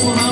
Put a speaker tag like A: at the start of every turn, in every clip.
A: Muhammad.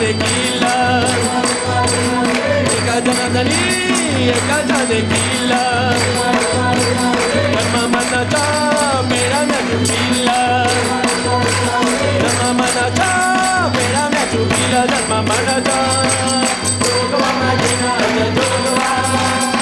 A: tequila, eka jana dali, eka jana tequila. Nama mana cha, mera mera tequila. Nama mana cha, mera mera tequila. Nama mana cha, jogo
B: mana jina, jogo mana.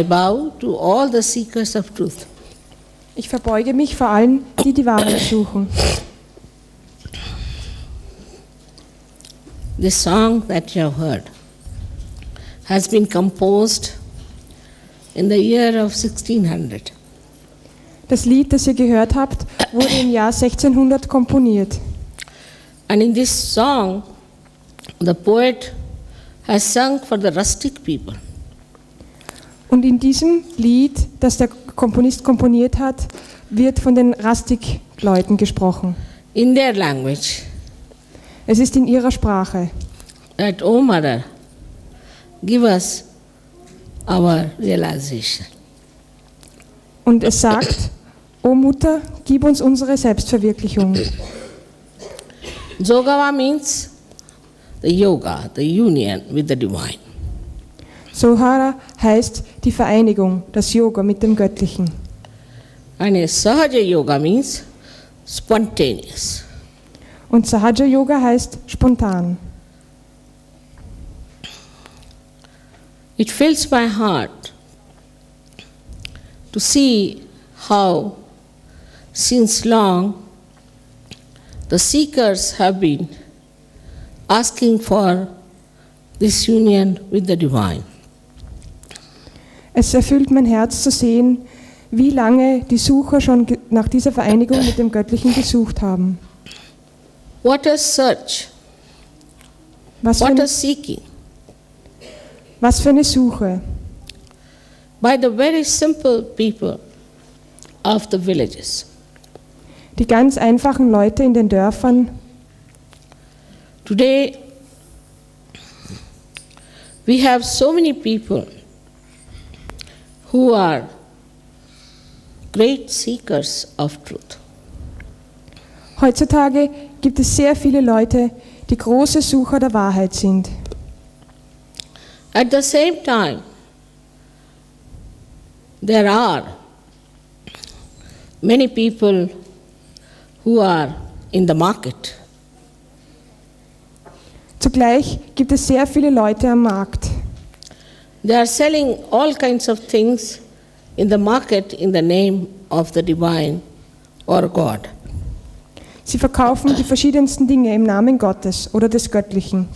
B: I bow to all the seekers of truth.
C: Ich verbeuge mich vor allen, die die Wahrheit suchen.
B: This song that you have heard has been composed in the year of 1600.
C: Das Lied, das ihr gehört habt, wurde im Jahr 1600 komponiert.
B: And in this song, the poet has sung for the rustic people.
C: Und in diesem Lied, das der Komponist komponiert hat, wird von den Rastik-Leuten gesprochen.
B: in their language
C: Es ist in ihrer Sprache.
B: that, Oh Mother, give us our realization.
C: Und es sagt, O Mutter, gib uns unsere Selbstverwirklichung.
B: Zogava means the yoga, the union with the divine.
C: Sohara heißt die Vereinigung, das Yoga mit dem Göttlichen.
B: A Sahaja yoga means spontaneous.
C: Und Sahaja Yoga heißt spontan.
B: It fills my heart to see how, since long, the seekers have been asking for this union with the divine.
C: Es erfüllt mein Herz zu sehen, wie lange die Sucher schon nach dieser Vereinigung mit dem Göttlichen gesucht haben.
B: What a search,
C: Was für,
B: what
C: eine,
B: a seeking.
C: was für eine Suche.
B: by the very simple people of the villages.
C: Die ganz einfachen Leute in den Dörfern.
B: Today, We have so many people who are great seekers of truth.
C: Heutzutage gibt es sehr viele Leute, die große Sucher der Wahrheit sind.
B: At the same time, there are many people who are in the market.
C: Zugleich gibt es sehr viele Leute am Markt.
B: They are selling all kinds of things in the market in the name of the divine or God.
C: Sie verkaufen die verschiedensten Dinge im Namen Gottes oder des Göttlichen.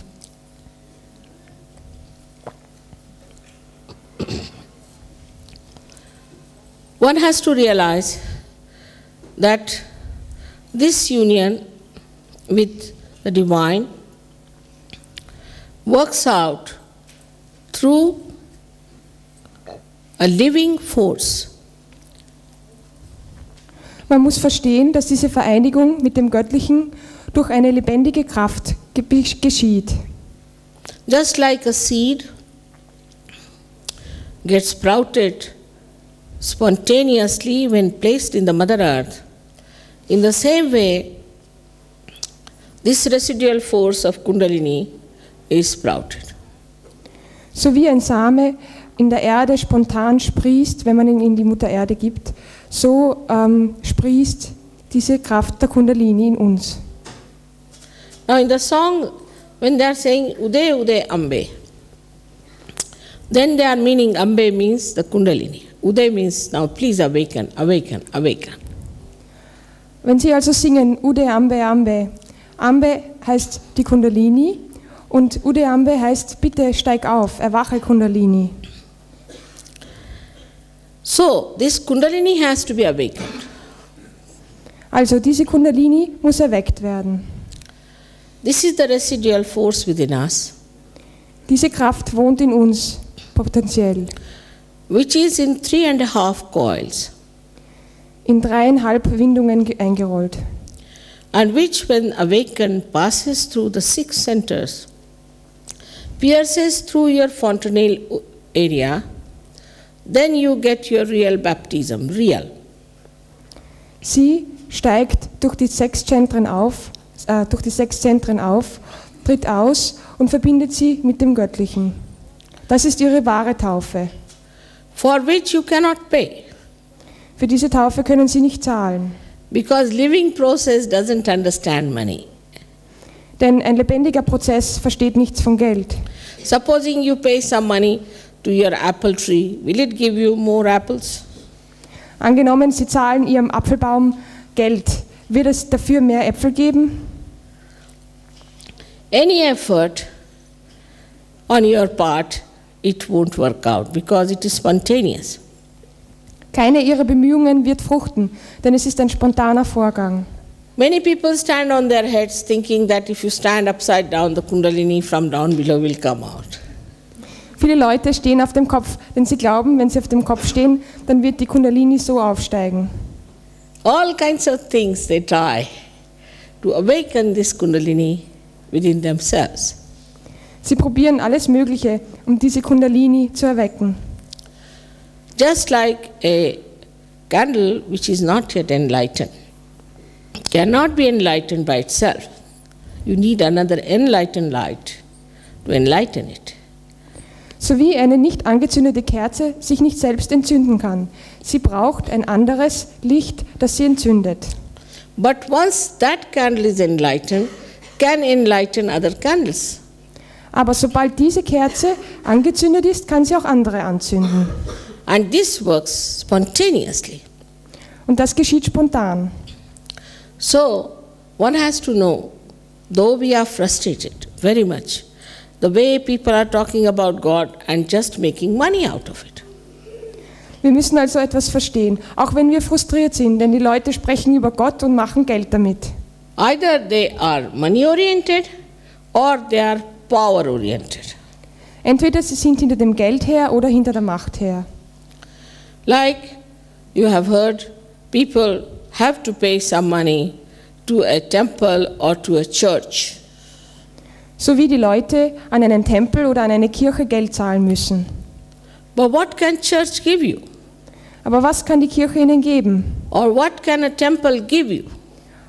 B: One has to realize that this union with the divine works out through a living force.
C: Man muss verstehen, dass diese Vereinigung mit dem Göttlichen durch eine lebendige Kraft ge- geschieht.
B: Just like a seed gets sprouted spontaneously when placed in the Mother Earth, in the same way, this residual force of Kundalini is sprouted.
C: So wie ein Same in der Erde spontan sprießt, wenn man ihn in die Mutter Erde gibt, so ähm, sprießt diese Kraft der Kundalini in uns.
B: Now, in the song, when they are saying Ude Ude Ambe, then they are meaning Ambe means the Kundalini. Ude means now please awaken, awaken, awaken.
C: Wenn Sie also singen Ude Ambe Ambe, Ambe heißt die Kundalini und Ude Ambe heißt bitte steig auf, erwache Kundalini.
B: So, this Kundalini has to be awakened.
C: Also diese Kundalini muss erweckt werden.
B: This is the residual force within us,
C: Diese Kraft wohnt in uns potenziell.
B: which is in three and a half coils,
C: in dreieinhalb Windungen eingerollt.
B: and which, when awakened, passes through the six centers, pierces through your fontanelle o- area, then you get your real baptism, real.
C: Sie steigt durch die sechs Zentren auf, äh, durch die sechs Zentren auf, tritt aus und verbindet sie mit dem Göttlichen. Das ist ihre wahre Taufe.
B: for which you cannot pay
C: Für diese Taufe können sie nicht zahlen,
B: because living process doesn't understand money
C: denn ein lebendiger Prozess versteht nichts von Geld.
B: supposing you pay some money to your apple tree. Will it give you more apples?
C: Angenommen, sie zahlen ihrem Apfelbaum Geld, wird es dafür mehr Äpfel geben?
B: any effort on your part it won't work out because it is spontaneous.
C: Keine ihrer Bemühungen wird fruchten, denn es ist ein spontaner Vorgang.
B: many people stand on their heads thinking that if you stand upside down the kundalini from down below will come out
C: Viele Leute stehen auf dem Kopf, denn sie glauben, wenn sie auf dem Kopf stehen, dann wird die Kundalini so aufsteigen.
B: all kinds of things they try to awaken this kundalini within themselves
C: Sie probieren alles Mögliche, um diese Kundalini zu erwecken.
B: Just like a candle which is not yet enlightened cannot be enlightened by itself, you need another enlightened light to enlighten it.
C: So wie eine nicht angezündete Kerze sich nicht selbst entzünden kann. Sie braucht ein anderes Licht, das sie entzündet.
B: But once that candle is enlightened, can enlighten other candles.
C: Aber sobald diese Kerze angezündet ist, kann sie auch andere anzünden.
B: And this works spontaneously.
C: Und das geschieht spontan.
B: So, one has to know, though we are frustrated very much, the way people are talking about God and just making money out of it.
C: Wir müssen also etwas verstehen, auch wenn wir frustriert sind, denn die Leute sprechen über Gott und machen Geld damit.
B: Either they are money oriented or they are power oriented.
C: Entweder sie sind hinter dem Geld her oder hinter der Macht her.
B: Like you have heard, people have to pay some money to a temple or to a church.
C: So wie die Leute an einen Tempel oder an eine Kirche Geld zahlen müssen.
B: But what can church give you?
C: Aber was kann die Kirche ihnen geben?
B: Or what can a temple give you?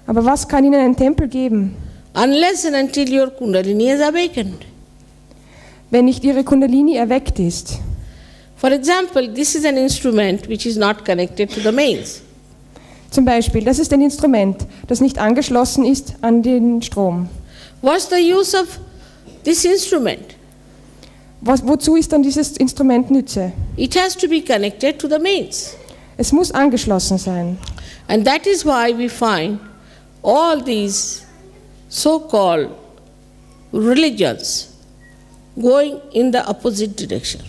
C: Aber was kann ihnen ein Tempel geben,
B: Unless and until your kundalini is awakened.
C: wenn nicht ihre Kundalini erweckt ist?
B: For example, this is an instrument which is not connected to the mains.
C: Zum Beispiel, das ist ein Instrument, das nicht angeschlossen ist an den Strom.
B: What's the use of this instrument?
C: Was, wozu ist dann dieses Instrument Nütze?
B: It has to be connected to the mains.
C: Es muss angeschlossen sein.
B: And that is why we find all these so called religions going in the opposite direction.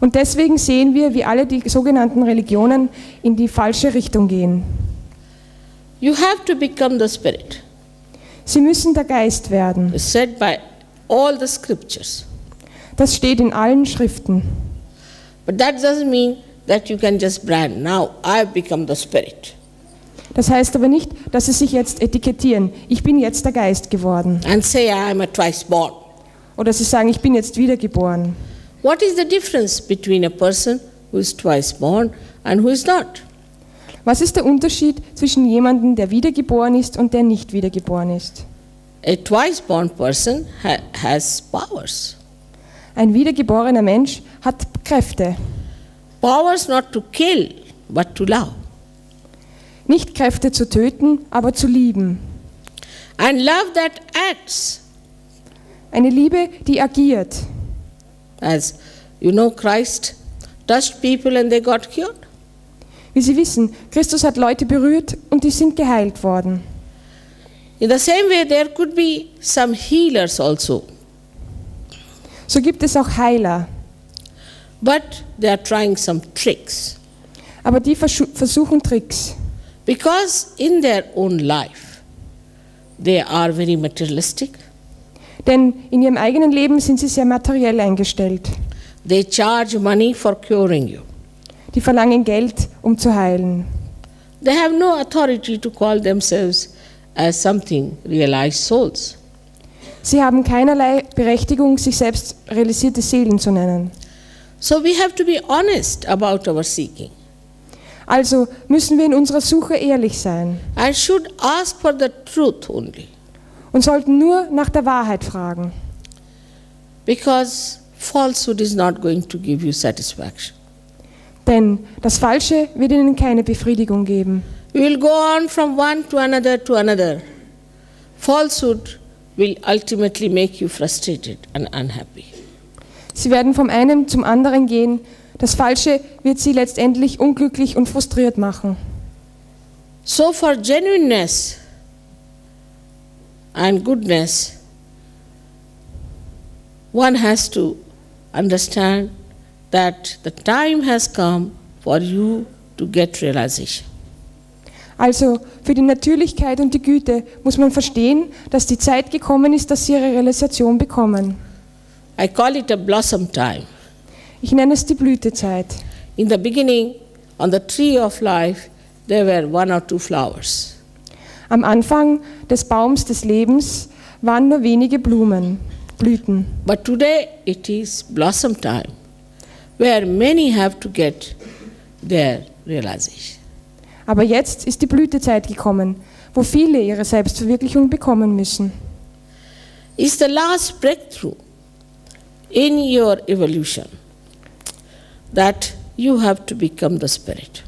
C: Und deswegen sehen wir, wie alle die sogenannten Religionen in die falsche Richtung gehen.
B: You have to become the spirit.
C: Sie müssen der Geist werden.
B: It's said by all the scriptures.
C: Das steht in allen Schriften.
B: But that doesn't mean that you can just brand, now I've become the spirit.
C: Das heißt aber nicht, dass sie sich jetzt etikettieren. Ich bin jetzt der Geist geworden.
B: and say I'm a twice born.
C: Oder sie sagen, ich bin jetzt wiedergeboren.
B: What is the difference between a person who is twice born and who is not?
C: Was ist der Unterschied zwischen jemandem, der wiedergeboren ist und der nicht wiedergeboren ist?
B: A twice born person ha- has powers.
C: Ein wiedergeborener Mensch hat Kräfte.
B: Powers not to kill, but to love.
C: Nicht Kräfte zu töten, aber zu lieben.
B: And love that acts.
C: Eine Liebe, die agiert.
B: As you know, Christ touched people and they got cured.
C: Wie Sie wissen, Christus hat Leute berührt und die sind geheilt worden.
B: In the same way, there could be some healers also,
C: So gibt es auch Heiler.
B: but they are trying some tricks.
C: Aber die versu- versuchen Tricks.
B: Because in their own life, they are very materialistic.
C: Denn in ihrem eigenen Leben sind sie sehr materiell eingestellt.
B: They charge money for curing you.
C: Die verlangen Geld, um zu heilen.
B: They have no authority to call themselves as something realized souls.
C: Sie haben keinerlei Berechtigung, sich selbst realisierte Seelen zu nennen.
B: So we have to be honest about our seeking
C: Also müssen wir in unserer Suche ehrlich sein
B: and should ask for the truth only.
C: und sollten nur nach der Wahrheit fragen.
B: Because falsehood is not going to give you satisfaction.
C: Denn das Falsche wird ihnen keine Befriedigung geben.
B: Will go on from one to another to another. Falsehood will ultimately make you frustrated and unhappy.
C: Sie werden vom einen zum anderen gehen. Das Falsche wird sie letztendlich unglücklich und frustriert machen.
B: So, for genuineness and goodness, one has to understand that the time has come for you to get realization.
C: Also für die Natürlichkeit und die Güte muss man verstehen, dass die Zeit gekommen ist, dass sie ihre Realisation bekommen.
B: I call it a blossom time.
C: Ich nenne es die Blütezeit.
B: In the beginning, on the tree of life, there were one or two flowers.
C: Am Anfang des Baums des Lebens waren nur wenige Blumen, Blüten.
B: But today it is blossom time, where many have to get their realization.
C: Aber jetzt ist die Blütezeit gekommen, wo viele ihre Selbstverwirklichung bekommen müssen.
B: It's the last breakthrough in your evolution that you have to become the spirit.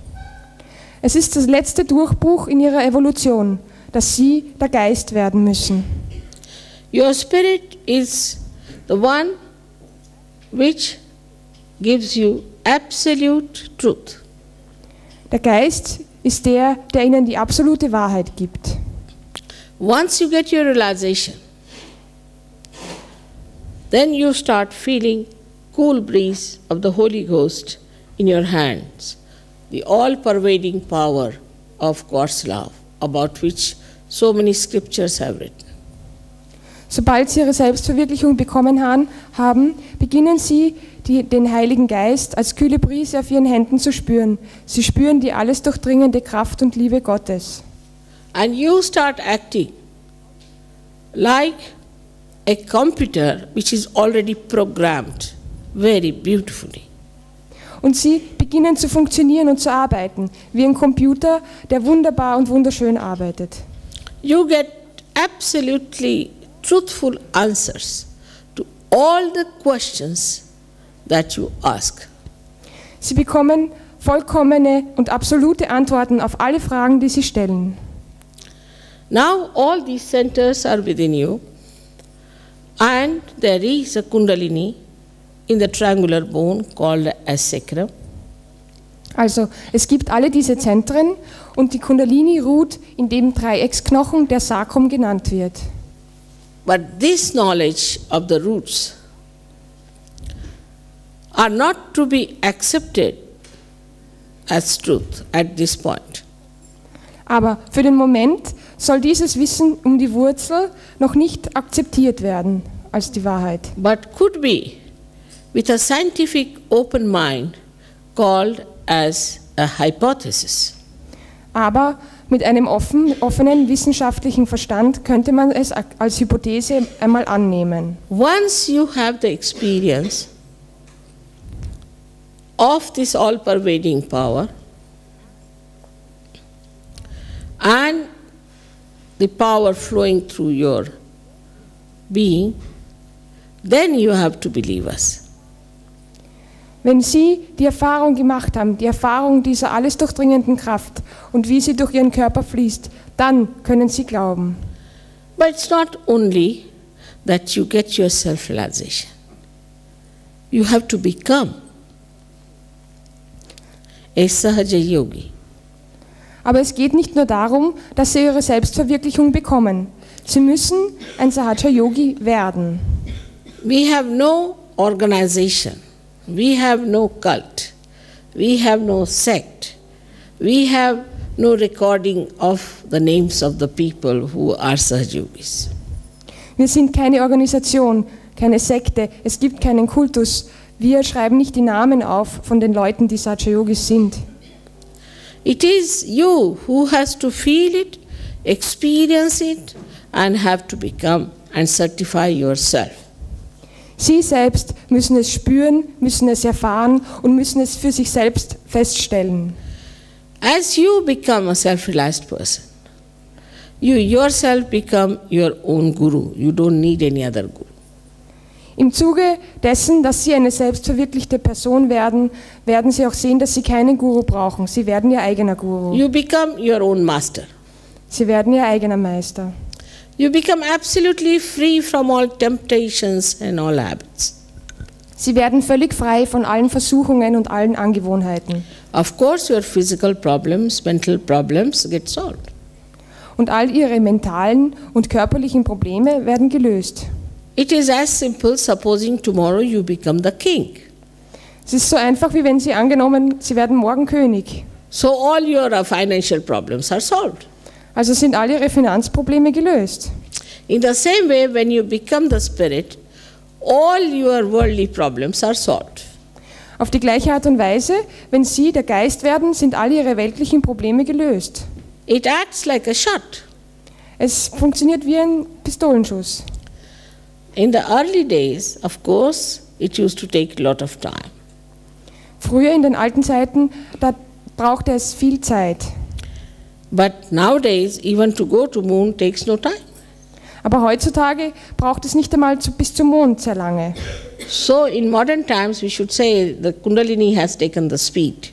C: Es ist das letzte Durchbruch in ihrer Evolution, dass sie der Geist werden müssen.
B: Your spirit is the one which gives you absolute truth.
C: Der Geist ist der, der ihnen die absolute Wahrheit gibt.
B: Once you get your realization, then you start feeling cool breeze of the Holy Ghost in your hands, the all-pervading power of God's love, about which so many scriptures have written.
C: Sobald sie ihre Selbstverwirklichung bekommen haben, beginnen sie, die, den Heiligen Geist als kühle Brise auf ihren Händen zu spüren. Sie spüren die alles durchdringende Kraft und Liebe Gottes.
B: And you start acting like a computer which is already programmed very beautifully.
C: Und sie beginnen zu funktionieren und zu arbeiten, wie ein Computer, der wunderbar und wunderschön arbeitet.
B: You get absolutely truthful answers to all the questions that you ask.
C: Sie bekommen vollkommene und absolute Antworten auf alle Fragen, die sie stellen.
B: Now all these centers are within you, and there is a Kundalini in the triangular bone called as sacrum.
C: Also es gibt alle diese Zentren und die Kundalini ruht in dem Dreiecksknochen, der Sacrum genannt wird.
B: But this knowledge of the roots are not to be accepted as truth at this point.
C: Aber für den Moment soll dieses Wissen um die Wurzel noch nicht akzeptiert werden als die Wahrheit,
B: but could be with a scientific open mind called as a hypothesis.
C: aber mit einem offen, offenen wissenschaftlichen Verstand könnte man es als Hypothese einmal annehmen.
B: Once you have the experience of this all pervading power and the power flowing through your being, then you have to believe us.
C: Wenn Sie die Erfahrung gemacht haben, die Erfahrung dieser alles durchdringenden Kraft und wie sie durch Ihren Körper fließt, dann können Sie glauben.
B: But it's not only that you get your self realization, you have to become a Sahaja Yogi.
C: Aber es geht nicht nur darum, dass Sie Ihre Selbstverwirklichung bekommen. Sie müssen ein Sahaja Yogi werden.
B: We have no organization, we have no cult, we have no sect, we have no recording of the names of the people who are Sahajogis.
C: Wir sind keine Organisation, keine Sekte, es gibt keinen Kultus. Wir schreiben nicht die Namen auf von den Leuten, die Sahaja Yogis sind.
B: It is you who has to feel it, experience it, and have to become and certify yourself.
C: Sie selbst müssen es spüren, müssen es erfahren und müssen es für sich selbst feststellen.
B: As you become a self realized person, you yourself become your own guru. You don't need any other guru.
C: Im Zuge dessen, dass Sie eine selbstverwirklichte Person werden, werden Sie auch sehen, dass Sie keinen Guru brauchen. Sie werden Ihr eigener Guru.
B: You become your own master.
C: Sie werden Ihr eigener Meister.
B: You become absolutely free from all temptations and all habits.
C: Sie werden völlig frei von allen Versuchungen und allen Angewohnheiten.
B: Of course, your physical problems, mental problems get solved.
C: Und all Ihre mentalen und körperlichen Probleme werden gelöst.
B: It is as simple supposing tomorrow you become the king.
C: Es ist so einfach, wie wenn Sie angenommen, Sie werden morgen König.
B: So all your uh, financial problems are solved.
C: Also sind all Ihre Finanzprobleme gelöst.
B: In the same way, when you become the spirit, all your worldly problems are solved.
C: Auf die gleiche Art und Weise, wenn Sie der Geist werden, sind all Ihre weltlichen Probleme gelöst.
B: It acts like a shot.
C: Es funktioniert wie ein Pistolenschuss.
B: In the early days, of course, it used to take a lot of time.
C: Früher in den alten Zeiten, da brauchte es viel Zeit.
B: But nowadays, even to go to moon takes no time.
C: Aber heutzutage braucht es nicht einmal zu, bis zum Mond sehr lange.
B: So in modern times, we should say the Kundalini has taken the speed.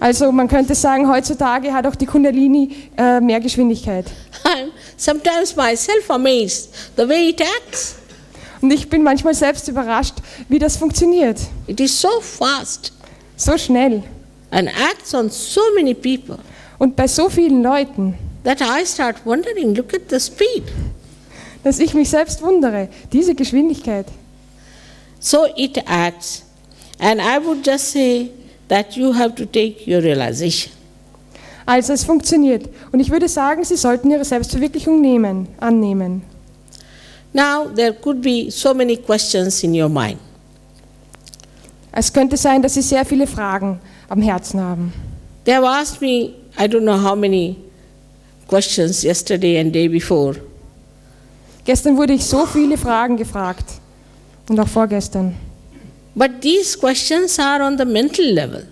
C: Also man könnte sagen, heutzutage hat auch die Kundalini äh, mehr Geschwindigkeit.
B: I'm sometimes myself amazed the way it acts.
C: Und ich bin manchmal selbst überrascht, wie das funktioniert.
B: It is so fast
C: So schnell
B: and acts on so many people
C: und bei so vielen Leuten,
B: that I start wondering look at the speed.
C: dass ich mich selbst wundere, diese Geschwindigkeit.
B: So it acts. And I would just say that you have to take your realization.
C: Also es funktioniert. Und ich würde sagen, Sie sollten Ihre Selbstverwirklichung nehmen, annehmen.
B: Now, there could be so many questions in your mind.
C: Es könnte sein, dass Sie sehr viele Fragen am Herzen haben.
B: They have asked me, I don't know how many questions yesterday and day before.
C: Gestern wurde ich so viele Fragen gefragt und auch vorgestern.
B: But these questions are on the mental level.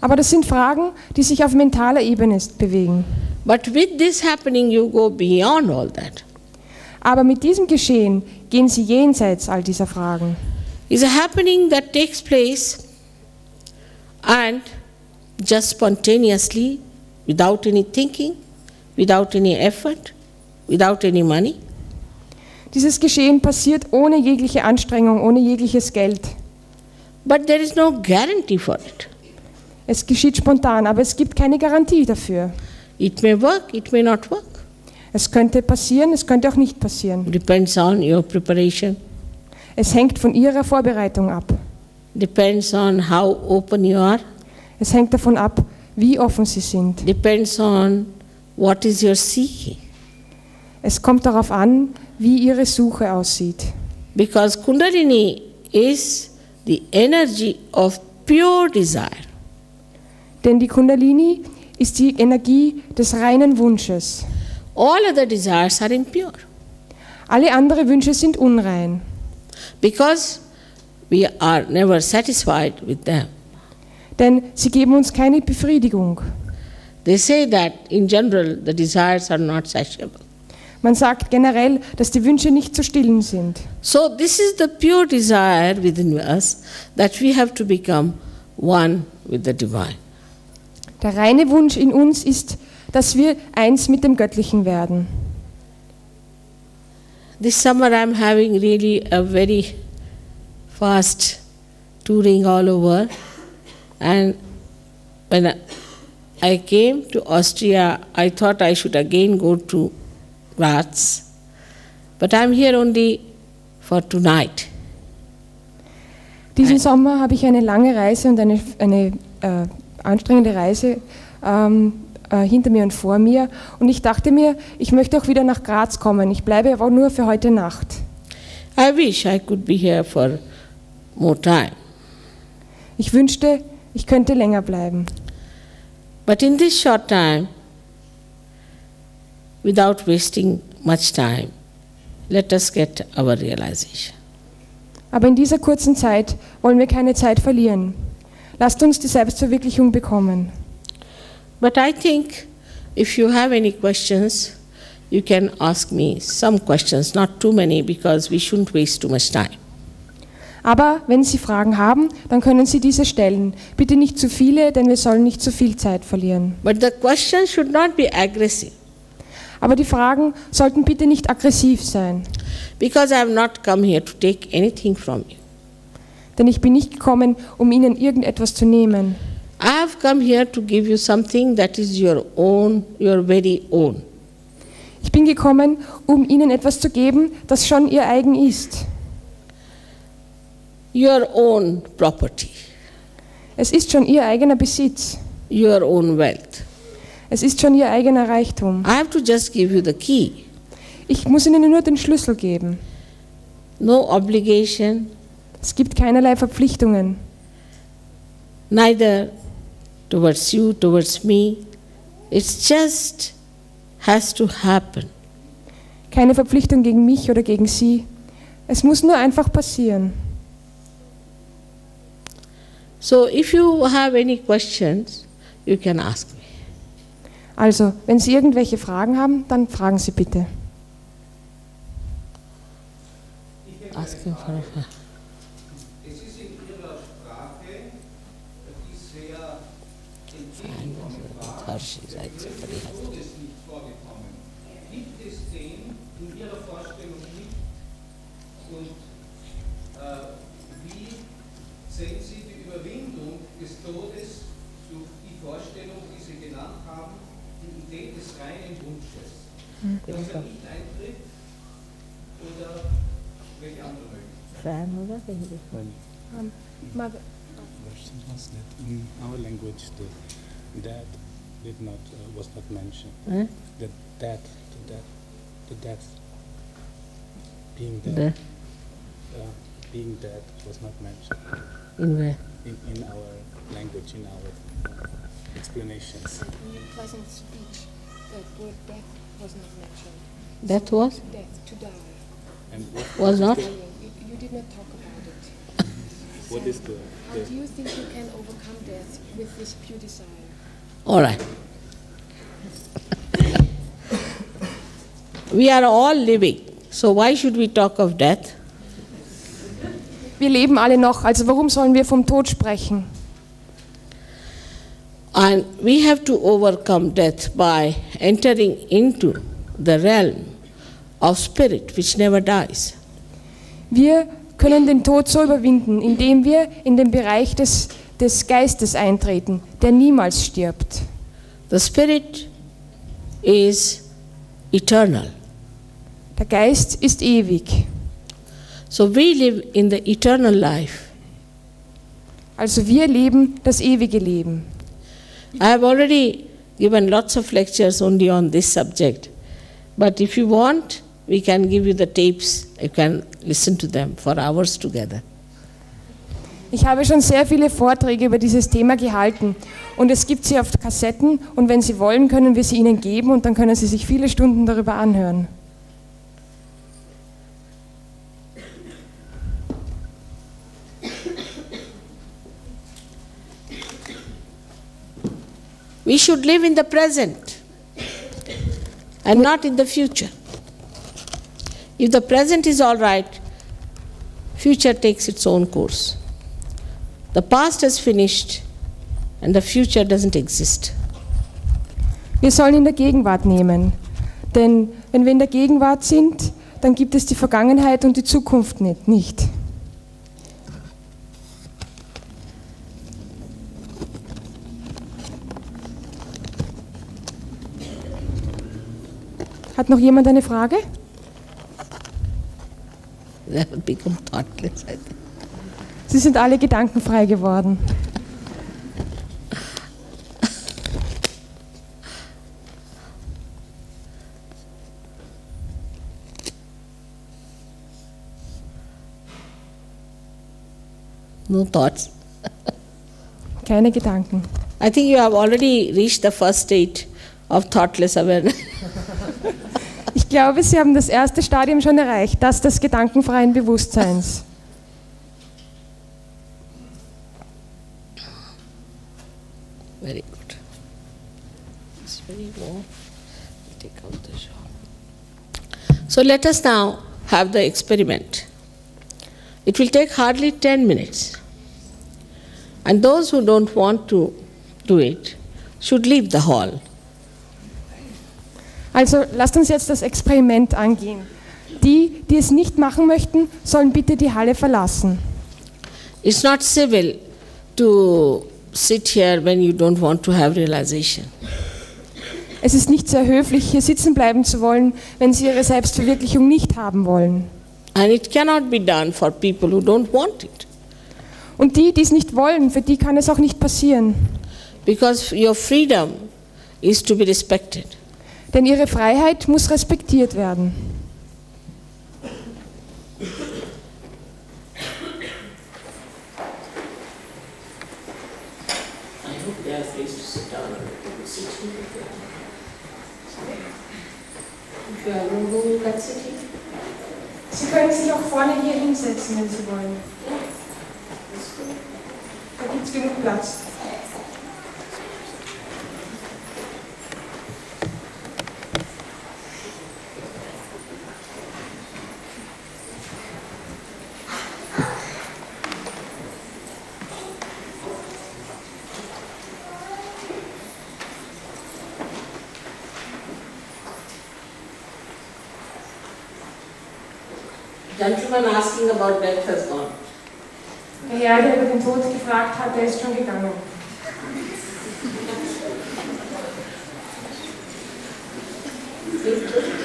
C: Aber das sind Fragen, die sich auf mentaler Ebene bewegen.
B: But with this happening, you go beyond all that.
C: Aber mit diesem Geschehen gehen sie jenseits all dieser Fragen.
B: It's a happening that takes place and just spontaneously, without any thinking, without any effort, without any money.
C: Dieses Geschehen passiert ohne jegliche Anstrengung, ohne jegliches Geld.
B: But there is no guarantee for it.
C: Es geschieht spontan, aber es gibt keine Garantie dafür.
B: It may work, it may not work.
C: Es könnte passieren, es könnte auch nicht passieren.
B: Depends on your preparation,
C: Es hängt von ihrer Vorbereitung ab.
B: depends on how open you are,
C: Es hängt davon ab, wie offen sie sind.
B: depends on what is your seeking.
C: Es kommt darauf an, wie ihre Suche aussieht.
B: Because Kundalini is the energy of pure desire.
C: Denn die Kundalini ist die Energie des reinen Wunsches.
B: All other desires are impure.
C: Alle anderen Wünsche sind unrein,
B: Because we are never satisfied with them.
C: denn sie geben uns keine Befriedigung.
B: They say that in general the desires are not satiable.
C: Man sagt generell, dass die Wünsche nicht zu stillen sind.
B: So, this is the pure desire within us that we have to become one with the divine.
C: Der reine Wunsch in uns ist, dass wir eins mit dem Göttlichen werden.
B: This summer I'm having really a very fast touring all over. And when I- came to Austria, I thought I should again go to Graz. But I'm here only for tonight.
C: Diesen Sommer habe ich eine lange Reise und eine, eine äh, anstrengende Reise ähm, äh, hinter mir und vor mir. Und ich dachte mir, ich möchte auch wieder nach Graz kommen. Ich bleibe aber nur für heute Nacht.
B: I wish I could be here for more time.
C: Ich wünschte, ich könnte länger bleiben.
B: But in this short time, without wasting much time, let us get our realization.
C: Aber in dieser kurzen Zeit wollen wir keine Zeit verlieren. Lasst uns die Selbstverwirklichung bekommen.
B: But I think if you have any questions, you can ask me some questions, not too many, because we shouldn't waste too much time.
C: Aber wenn Sie Fragen haben, dann können Sie diese stellen. Bitte nicht zu viele, denn wir sollen nicht zu viel Zeit verlieren.
B: But the questions should not be aggressive,
C: Aber die Fragen sollten bitte nicht aggressiv sein.
B: because I have not come here to take anything from you.
C: Denn ich bin nicht gekommen, um Ihnen irgendetwas zu nehmen.
B: I have come here to give you something that is your own, your very own.
C: Ich bin gekommen, um Ihnen etwas zu geben, das schon Ihr eigen ist.
B: Your own property,
C: Es ist schon Ihr eigener Besitz.
B: your own wealth.
C: Es ist schon Ihr eigener Reichtum.
B: I have to just give you the key.
C: Ich muss Ihnen nur den Schlüssel geben.
B: No obligation,
C: Es gibt keinerlei Verpflichtungen,
B: neither towards you, towards me. It's just has to happen.
C: keine Verpflichtung gegen mich oder gegen Sie. Es muss nur einfach passieren.
B: So if you have any questions, you can ask me.
C: Also, wenn Sie irgendwelche Fragen haben, dann fragen Sie bitte.
B: Ask him for a like somebody has-
D: Todes nicht vorgekommen. Gibt es den in Ihrer Vorstellung nicht? Und äh, wie sehen Sie die Überwindung des Todes durch die Vorstellung, die Sie genannt haben, die Idee des reinen Wunsches? Dass er nicht eintritt oder welche andere Möglichkeit?
E: version was that in our language the death did not uh, was not mentioned.
B: Eh?
E: The death, the death, the death, being dead,
B: The,
E: uh, being dead was not mentioned
B: in where?
E: in, in our language, in our uh, explanations.
F: In your pleasant speech, the word death was not mentioned.
B: Death was?
C: Death, to die.
E: And what,
B: Was not?
C: You, you did not talk about it.
E: what is the,
C: How do you think you can overcome death with this pure desire?
B: All right. we are all living, so why should we talk of death?
C: Wir leben alle noch, also warum sollen wir vom Tod sprechen?
B: And we have to overcome death by entering into the realm of spirit which never dies.
C: Wir können den Tod so überwinden, indem wir in den Bereich des, des Geistes eintreten, der niemals stirbt.
B: The spirit is eternal.
C: Der Geist ist ewig.
B: So we live in the eternal life.
C: Also wir leben das ewige Leben.
B: I have already given lots of lectures only on this subject. But if you want, we can give you the tapes. You can listen to them for hours together.
C: Ich habe schon sehr viele Vorträge über dieses Thema gehalten und es gibt sie auf Kassetten und wenn Sie wollen, können wir sie Ihnen geben und dann können Sie sich viele Stunden darüber anhören.
B: We should live in the present and not in the future. If the present is all right, future takes its own course. The past has finished and the future doesn't exist.
C: Wir sollen in der Gegenwart nehmen, denn wenn wir in der Gegenwart sind, dann gibt es die Vergangenheit und die Zukunft nicht. Hat noch jemand eine Frage?
B: They have become thoughtless, I think.
C: Sie sind alle gedankenfrei geworden.
B: No thoughts.
C: Keine Gedanken.
B: I think you have already reached the first state of thoughtless awareness.
C: Ich glaube, Sie haben das erste Stadium schon erreicht, das des gedankenfreien Bewusstseins.
B: Very good. It's very low. Take out the shawl. So let us now have the experiment. It will take hardly 10 minutes. And those who don't want to do it should leave the hall.
C: Also lasst uns jetzt das Experiment angehen. Die, die es nicht machen möchten, sollen bitte die Halle verlassen.
B: It's not civil to sit here when you don't want to have realization.
C: Es ist nicht sehr höflich, hier sitzen bleiben zu wollen, wenn Sie Ihre Selbstverwirklichung nicht haben wollen.
B: And it cannot be done for people who don't want it.
C: Und die, die es nicht wollen, für die kann es auch nicht passieren.
B: Because your freedom is to be respected.
C: Denn ihre Freiheit muss respektiert werden.
B: I hope they are free to sit down and sit here. Sit here.
C: Sie können sich auch vorne hier hinsetzen, wenn Sie wollen. Da gibt es genug Platz.
B: Asking about death has gone.
C: Der Herr, der über den Tod gefragt hat, der er ist schon gegangen.
B: It's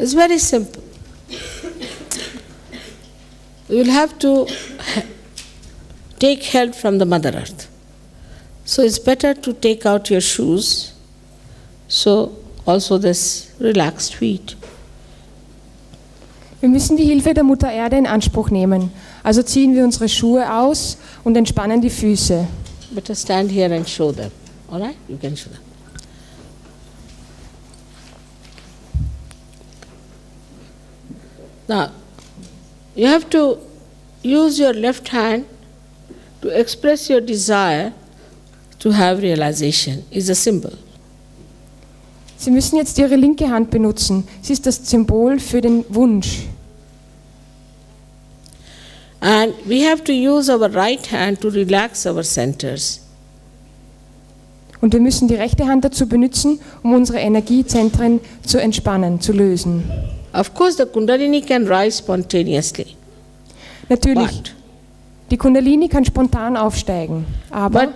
B: It's very simple. You will have to take help from the Mother Earth. So it's better to take out your shoes. So also this relaxed feet.
C: Wir müssen die Hilfe der Mutter Erde in Anspruch nehmen. Also ziehen wir unsere Schuhe aus und entspannen die Füße.
B: Better stand here and show them. All right? You can show them. Now, you have to use your left hand to express your desire to have realization. Is a symbol.
C: Sie müssen jetzt Ihre linke Hand benutzen. Sie ist das Symbol für den Wunsch.
B: And we have to use our right hand to relax our centers.
C: Und wir müssen die rechte Hand dazu benutzen, um unsere Energiezentren zu entspannen, zu lösen.
B: Of course, the Kundalini can rise spontaneously,
C: Natürlich,
B: but,
C: die Kundalini kann spontan aufsteigen. Aber
B: but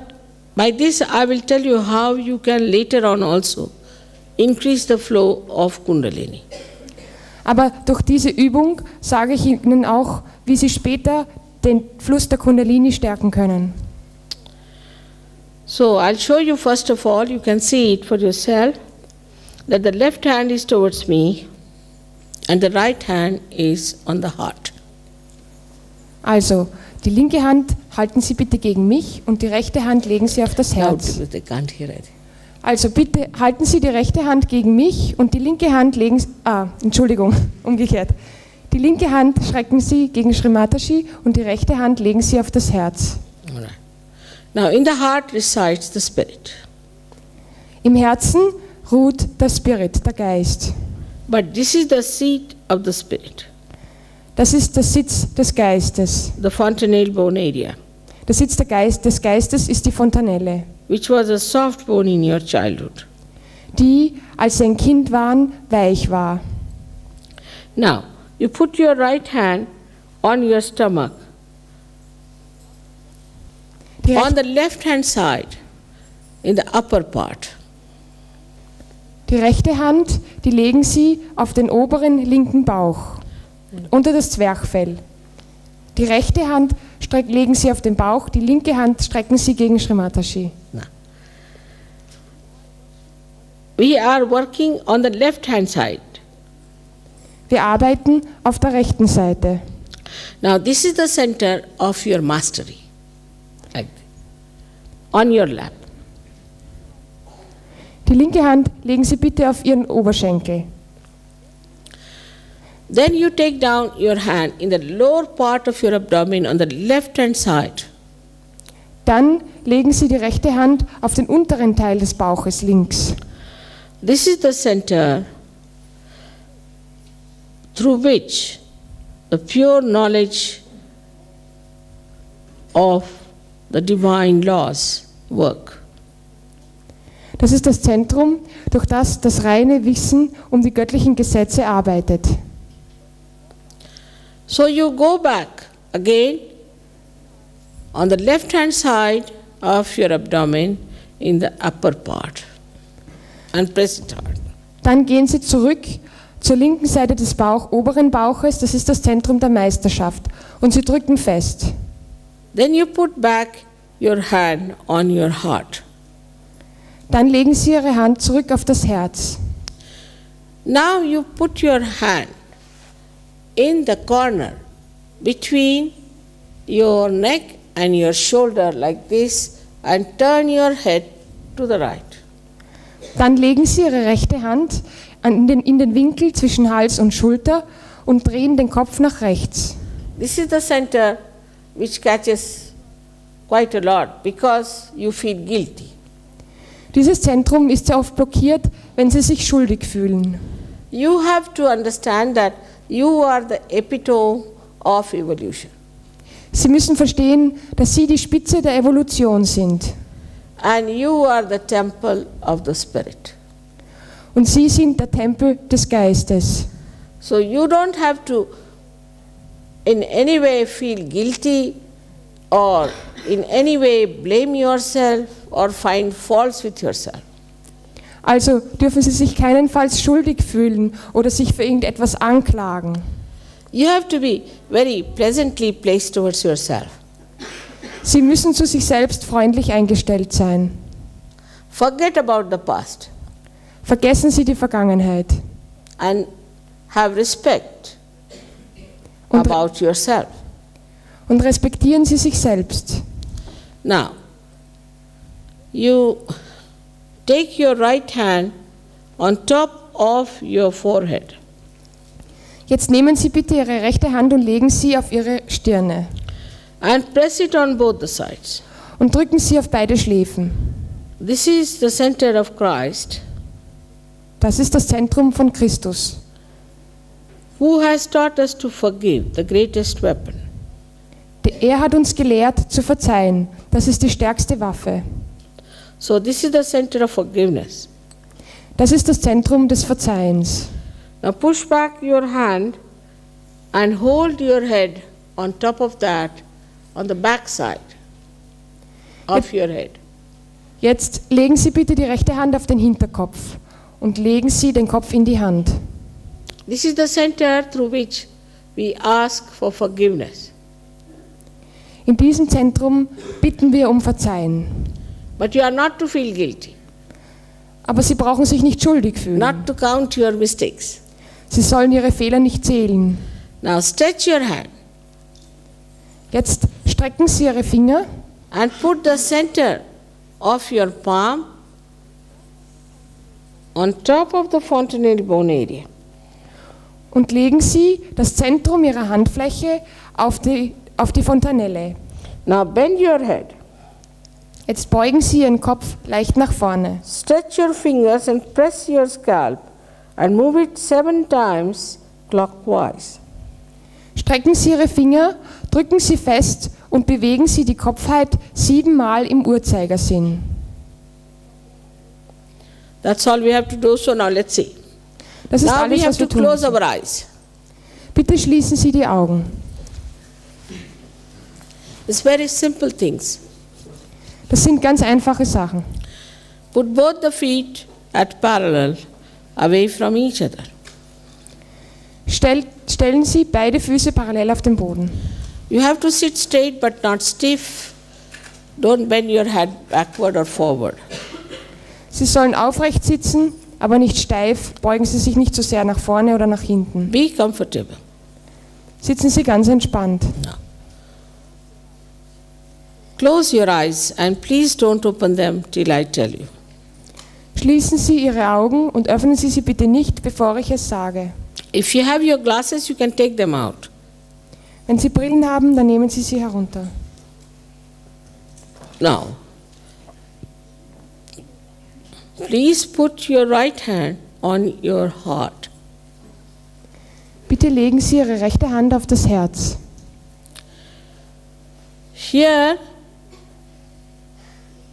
B: by this, I will tell you how you can later on also increase the flow of Kundalini.
C: Aber durch diese Übung sage ich Ihnen auch, wie Sie später den Fluss der Kundalini stärken können.
B: So, I'll show you first of all, you can see it for yourself, that the left hand is towards me and the right hand is on the heart.
C: Also, die linke Hand halten Sie bitte gegen mich und die rechte Hand legen Sie auf das Herz.
B: they can't hear it.
C: Also bitte halten Sie die rechte Hand gegen mich und die linke Hand legen Sie, ah, Entschuldigung, umgekehrt. Die linke Hand strecken Sie gegen Srimataji und die rechte Hand legen Sie auf das Herz.
B: Now, in the heart resides the spirit.
C: Im Herzen ruht der Spirit, der Geist.
B: But this is the seat of the spirit,
C: Das ist der Sitz des Geistes.
B: the fontanelle bone area,
C: Der Sitz der Geist, des Geistes ist die Fontanelle,
B: which was a soft bone in your childhood.
C: die, als Sie ein Kind waren, weich war.
B: Now, you put your right hand on your stomach. On the left hand side, in the upper part,
C: die rechte Hand, die legen Sie auf den oberen linken Bauch, unter das Zwerchfell. Die rechte Hand streck, legen Sie auf den Bauch, die linke Hand strecken Sie gegen Srimataji.
B: we are working on the left hand side.
C: Wir arbeiten auf der rechten Seite.
B: Now, this is the center of your mastery. On your lap.
C: Die linke Hand legen Sie bitte auf Ihren Oberschenkel.
B: Then you take down your hand in the lower part of your abdomen on the left hand side.
C: Dann legen Sie die rechte Hand auf den unteren Teil des Bauches links.
B: This is the center through which the pure knowledge of the divine laws work.
C: Das ist das Zentrum, durch das das reine Wissen um die göttlichen Gesetze arbeitet.
B: So you go back again on the left hand side of your abdomen in the upper part and press it hard.
C: Dann gehen Sie zurück zur linken Seite des Bauch, oberen Bauches, das ist das Zentrum der Meisterschaft. Und Sie drücken fest.
B: Then you put back your hand on your heart.
C: Dann legen Sie Ihre Hand zurück auf das Herz.
B: Now you put your hand in the corner between your neck and your shoulder like this and turn your head to the right.
C: Dann legen Sie Ihre rechte Hand an- in den, in den Winkel zwischen Hals und Schulter und drehen den Kopf nach rechts.
B: This is the center which catches quite a lot because you feel guilty.
C: Dieses Zentrum ist sehr oft blockiert, wenn Sie sich schuldig fühlen.
B: You have to understand that you are the epitome of evolution
C: Sie müssen verstehen, dass Sie die Spitze der Evolution sind.
B: and you are the temple of the spirit.
C: Und Sie sind der Tempel des Geistes.
B: So you don't have to in any way feel guilty or in any way blame yourself or find faults with yourself.
C: Also dürfen Sie sich keinenfalls schuldig fühlen oder sich für irgendetwas anklagen.
B: You have to be very pleasantly placed towards yourself.
C: Sie müssen zu sich selbst freundlich eingestellt sein.
B: Forget about the past
C: Vergessen Sie die Vergangenheit
B: and have respect
C: und,
B: about yourself.
C: und respektieren Sie sich selbst.
B: Now, you take your right hand on top of your forehead.
C: Jetzt nehmen Sie bitte Ihre rechte Hand und legen sie auf Ihre Stirne
B: and press it on both the sides.
C: und drücken Sie auf beide Schläfen.
B: This is the center of Christ
C: Das ist das Zentrum von Christus,
B: who has taught us to forgive, the greatest weapon.
C: Er hat uns gelehrt zu verzeihen. Das ist die stärkste Waffe.
B: So, this is the center of forgiveness.
C: Das ist das Zentrum des Verzeihens.
B: Now, push back your hand and hold your head on top of that, on the back side of your head.
C: Jetzt legen Sie bitte die rechte Hand auf den Hinterkopf und legen Sie den Kopf in die Hand.
B: This is the center through which we ask for forgiveness.
C: In diesem Zentrum bitten wir um Verzeihen.
B: But you are not to feel guilty,
C: Aber Sie brauchen sich nicht schuldig fühlen.
B: not to count your mistakes.
C: Sie sollen Ihre Fehler nicht zählen.
B: Now, stretch your hand
C: Jetzt strecken Sie Ihre Finger
B: and put the center of your palm on top of the fontanelle bone area.
C: und legen Sie das Zentrum Ihrer Handfläche auf die, auf die Fontanelle.
B: Now, bend your head,
C: Jetzt beugen Sie Ihren Kopf leicht nach vorne.
B: stretch your fingers, and press your scalp and move it seven times clockwise.
C: Strecken Sie Ihre Finger, drücken Sie fest und bewegen Sie die Kopfheit siebenmal im Uhrzeigersinn.
B: That's all we have to do. So, now let's see.
C: Das ist
B: Now we
C: alles,
B: have
C: was
B: to
C: wir tun
B: close
C: müssen.
B: our eyes.
C: Bitte schließen Sie die Augen.
B: It's very simple things.
C: Das sind ganz einfache Sachen.
B: Put both the feet at parallel away from each other.
C: Stell, stellen Sie beide Füße parallel auf den Boden.
B: You have to sit straight but not stiff. Don't bend your head backward or forward.
C: Sie sollen aufrecht sitzen, aber nicht steif. Beugen Sie sich nicht zu sehr nach vorne oder nach hinten.
B: Be comfortable.
C: Sitzen Sie ganz entspannt.
B: Close your eyes and please don't open them till I tell you.
C: Schließen Sie Ihre Augen und öffnen Sie sie bitte nicht, bevor ich es sage.
B: If you have your glasses, you can take them out.
C: Wenn Sie Brillen haben, dann nehmen Sie sie herunter.
B: Now, please put your right hand on your heart.
C: Bitte legen Sie Ihre rechte Hand auf das Herz.
B: Here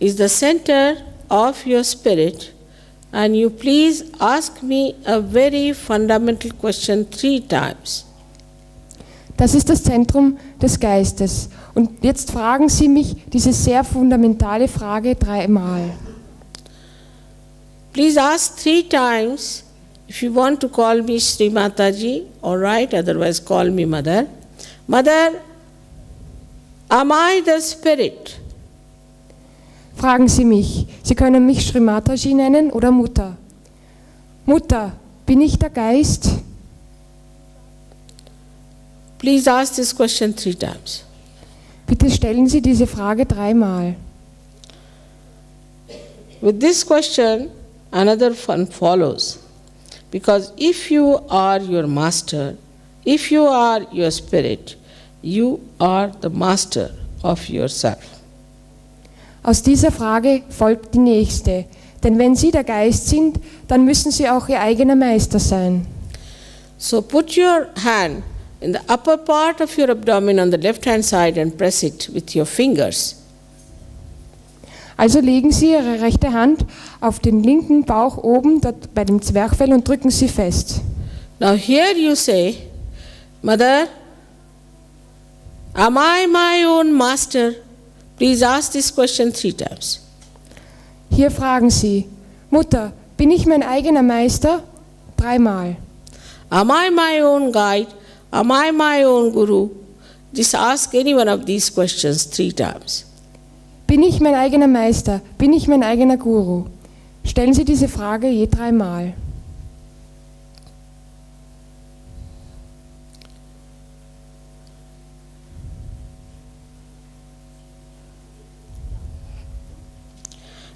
B: is the center of your spirit, and you please ask me a very fundamental question three times.
C: Das ist das Zentrum des Geistes. Und jetzt fragen Sie mich diese sehr fundamentale Frage dreimal.
B: Please ask three times. If you want to call me Sri Mataji, all right, otherwise call me Mother. Mother, am I the spirit?
C: Fragen Sie mich. Sie können mich Srimataji nennen oder Mutter. Mutter, bin ich der Geist?
B: Please ask this question three times.
C: Bitte stellen Sie diese Frage dreimal.
B: With this question, another fun follows. Because if you are your master, if you are your spirit, you are the master of yourself.
C: Aus dieser Frage folgt die nächste. Denn wenn Sie der Geist sind, dann müssen Sie auch Ihr eigener Meister sein.
B: So put your hand in the upper part of your abdomen on the left hand side and press it with your fingers.
C: Also legen Sie Ihre rechte Hand auf den linken Bauch oben dort bei dem Zwerchfell und drücken Sie fest.
B: Now here you say, Mother, am I my own master? Please ask this question three times.
C: Hier fragen Sie, Mutter, bin ich mein eigener Meister? Dreimal.
B: Am I my own guide? Am I my own guru? Just ask any one of these questions three times.
C: Bin ich mein eigener Meister? Bin ich mein eigener Guru? Stellen Sie diese Frage je dreimal.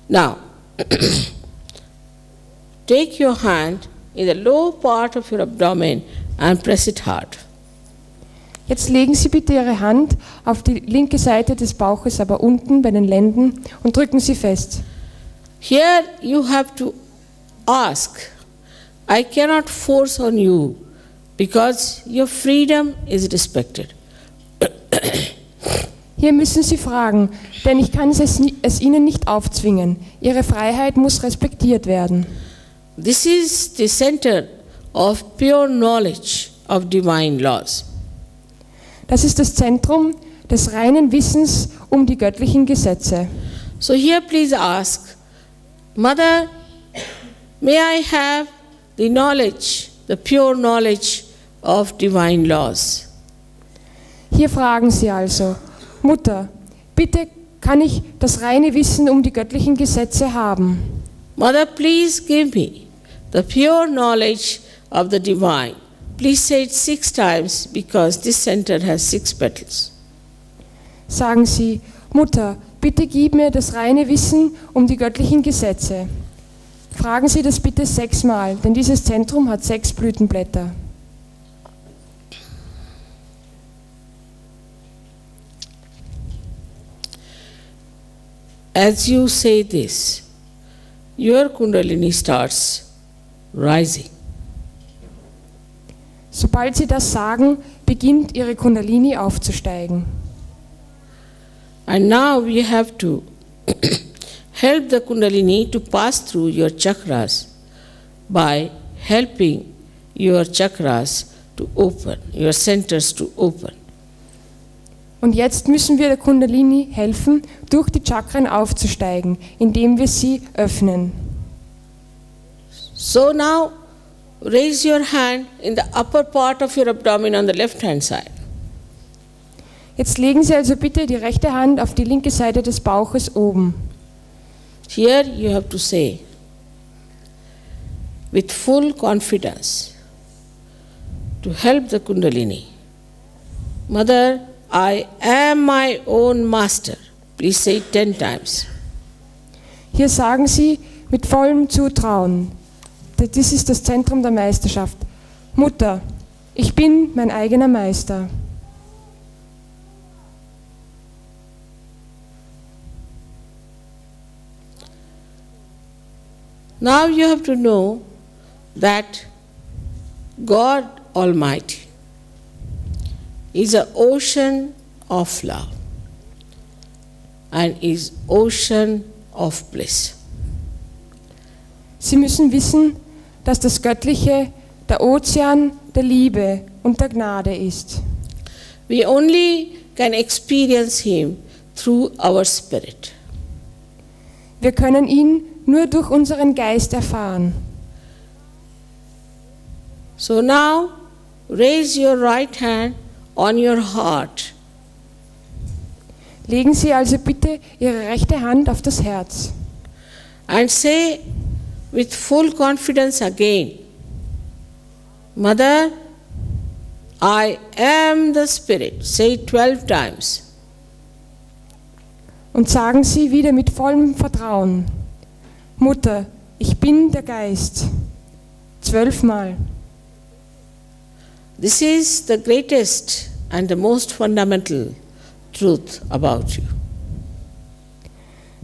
B: Now, take your hand in the low part of your abdomen and press it hard.
C: Jetzt legen Sie bitte Ihre Hand auf die linke Seite des Bauches, aber unten bei den Lenden und drücken Sie fest.
B: Here you have to ask. I cannot force on you because your freedom is respected.
C: Hier müssen Sie fragen, denn ich kann es, es Ihnen nicht aufzwingen. Ihre Freiheit muss respektiert werden.
B: This is the center of pure knowledge of divine laws.
C: Das ist das Zentrum des reinen Wissens um die göttlichen Gesetze.
B: So here please ask, Mother, may I have the knowledge, the pure knowledge of divine laws?
C: Hier fragen Sie also, Mutter, bitte kann ich das reine Wissen um die göttlichen Gesetze haben?
B: Mother, please give me the pure knowledge of the divine. Please say it six times because this center has six petals.
C: Sagen Sie, Mutter, bitte gib mir das reine Wissen um die göttlichen Gesetze. Fragen Sie das bitte sechsmal, denn dieses Zentrum hat sechs Blütenblätter.
B: As you say this, your Kundalini starts rising.
C: Sobald Sie das sagen, beginnt Ihre Kundalini aufzusteigen.
B: And now we have to help the Kundalini to pass through your chakras by helping your chakras to open, your centers to open.
C: Und jetzt müssen wir der Kundalini helfen, durch die Chakren aufzusteigen, indem wir sie öffnen.
B: So now raise your hand in the upper part of your abdomen on the left hand side.
C: Jetzt legen Sie also bitte die rechte Hand auf die linke Seite des Bauches oben.
B: Here you have to say with full confidence to help the Kundalini. Mother, I am my own master. Please say it ten times.
C: Hier sagen Sie mit vollem Zutrauen, das ist das Zentrum der Meisterschaft. Mutter, ich bin mein eigener Meister.
B: Now you have to know that God Almighty is an ocean of love and is ocean of bliss.
C: Sie müssen wissen, dass das Göttliche der Ozean der Liebe und der Gnade ist.
B: We only can experience Him through our spirit.
C: Wir können ihn nur durch unseren Geist erfahren.
B: So now raise your right hand on your heart
C: Legen Sie also bitte Ihre rechte Hand auf das Herz
B: and say with full confidence again Mother, I am the Spirit. Say it 12 times.
C: und sagen Sie wieder mit vollem Vertrauen, Mutter, ich bin der Geist. Zwölfmal.
B: This is the greatest and the most fundamental truth about you.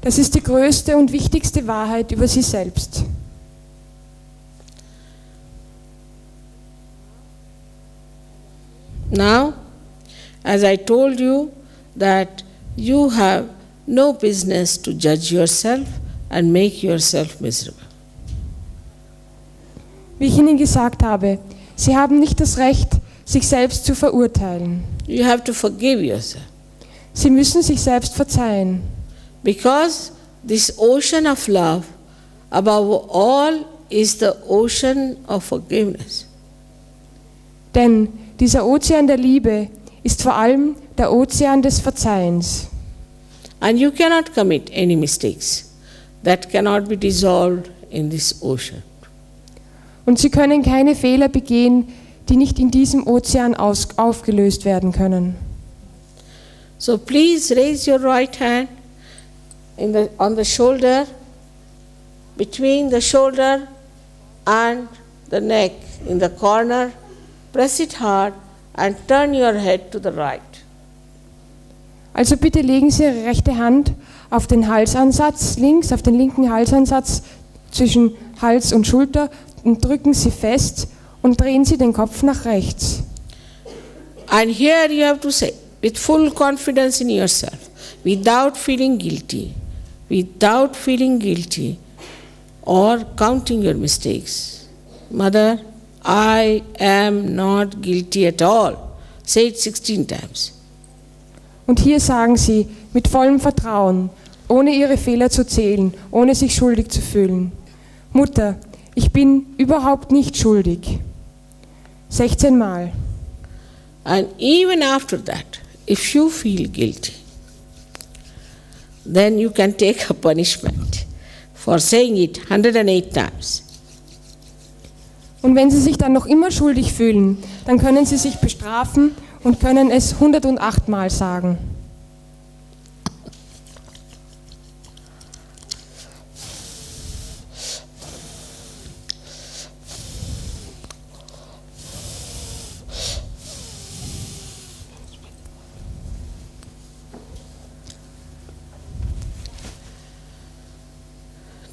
C: Das ist die größte und wichtigste Wahrheit über Sie selbst.
B: Now, as I told you, that you have no business to judge yourself and make yourself miserable.
C: Wie ich Ihnen gesagt habe, Sie haben nicht das Recht, sich selbst zu verurteilen.
B: You have to forgive yourself
C: Sie müssen sich selbst verzeihen,
B: because this ocean of love, above all, is the ocean of forgiveness.
C: denn dieser Ozean der Liebe ist vor allem der Ozean des Verzeihens.
B: And you cannot commit any mistakes that cannot be dissolved in this ocean.
C: Und sie können keine Fehler begehen, die nicht in diesem Ozean aufgelöst werden können.
B: So please raise your right hand the, on the shoulder, between the shoulder and the neck, in the corner. Press it hard and turn your head to the right.
C: Also bitte legen Sie Ihre rechte Hand auf den Halsansatz links, auf den linken Halsansatz zwischen Hals und Schulter und drücken Sie fest und drehen Sie den Kopf nach rechts.
B: And here you have to say, with full confidence in yourself, without feeling guilty, without feeling guilty or counting your mistakes. Mother, I am not guilty at all. Say it 16 times.
C: Und hier sagen Sie mit vollem Vertrauen, ohne Ihre Fehler zu zählen, ohne sich schuldig zu fühlen. Mutter, ich bin überhaupt nicht schuldig. 16 Mal.
B: And even after that, if you feel guilty, then you can take a punishment for saying it 108 times.
C: Und wenn Sie sich dann noch immer schuldig fühlen, dann können Sie sich bestrafen und können es 108 Mal sagen.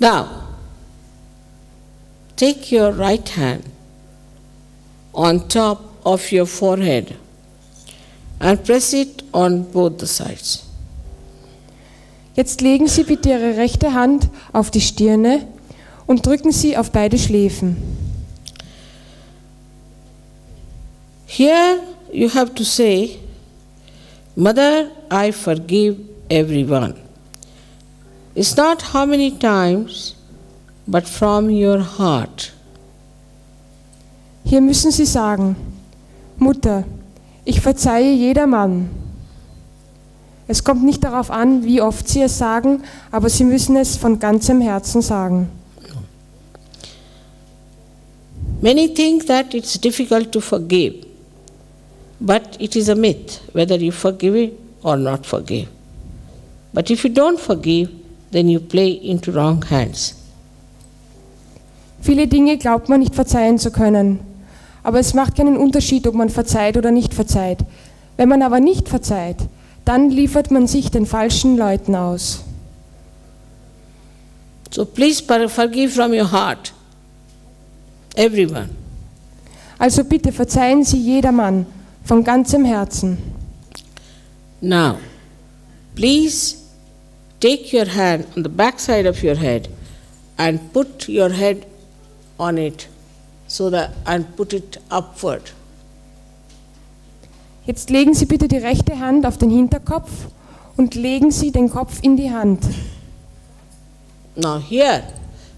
B: Now, take your right hand on top of your forehead and press it on both the sides.
C: Jetzt legen Sie bitte Ihre rechte Hand auf die Stirne und drücken Sie auf beide Schläfen.
B: Here you have to say, Mother, I forgive everyone. It's not how many times, but from your heart.
C: Hier müssen Sie sagen, Mutter, ich verzeihe jedermann. Es kommt nicht darauf an, wie oft Sie es sagen, aber Sie müssen es von ganzem Herzen sagen.
B: Many think that it's difficult to forgive, but it is a myth whether you forgive or not forgive. But if you don't forgive, then you play into wrong hands.
C: Viele Dinge glaubt man nicht verzeihen zu können. Aber es macht keinen Unterschied, ob man verzeiht oder nicht verzeiht. Wenn man aber nicht verzeiht, dann liefert man sich den falschen Leuten aus.
B: So please forgive from your heart, everyone.
C: Also bitte verzeihen Sie jedermann von ganzem Herzen.
B: Now, please take your hand on the back side of your head and put your head on it so that and put it upward.
C: Jetzt legen Sie bitte die rechte Hand auf den Hinterkopf und legen Sie den Kopf in die Hand.
B: Now, here,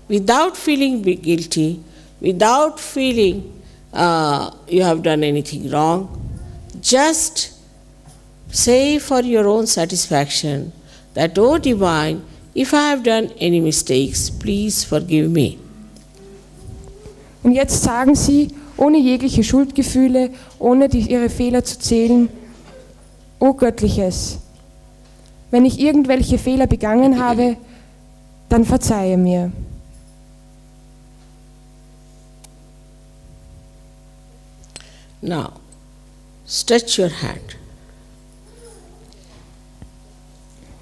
B: without feeling guilty, without feeling uh, you have done anything wrong, just say for your own satisfaction that, O Divine, if I have done any mistakes, please forgive me.
C: Und jetzt sagen Sie, ohne jegliche Schuldgefühle, ohne die, Ihre Fehler zu zählen, O Göttliches, wenn ich irgendwelche Fehler begangen habe, dann verzeihe mir.
B: Now, stretch your hand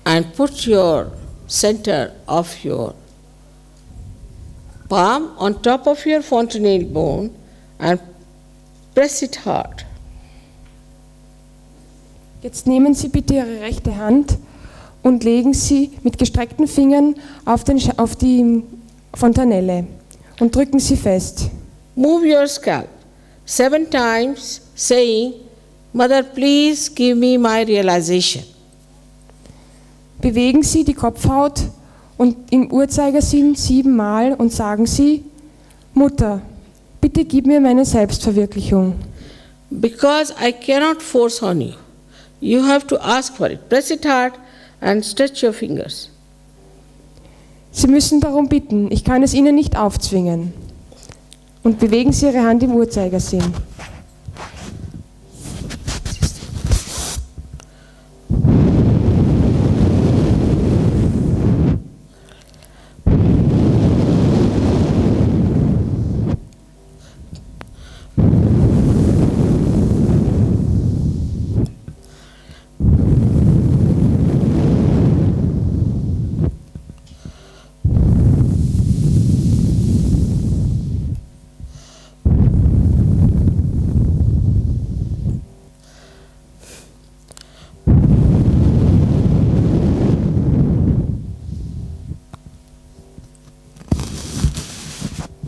B: and put your center of your palm on top of your fontanelle bone and press it hard.
C: Jetzt nehmen Sie bitte Ihre rechte Hand und legen sie mit gestreckten Fingern auf, den, auf die Fontanelle und drücken sie fest.
B: Move your scalp seven times, saying, Mother, please give me my realization.
C: Bewegen Sie die Kopfhaut und im Uhrzeigersinn siebenmal und sagen Sie, Mutter, bitte gib mir meine Selbstverwirklichung.
B: Because I cannot force on you. You have to ask for it. Press it hard and stretch your fingers.
C: Sie müssen darum bitten. Ich kann es Ihnen nicht aufzwingen. Und bewegen Sie Ihre Hand im Uhrzeigersinn.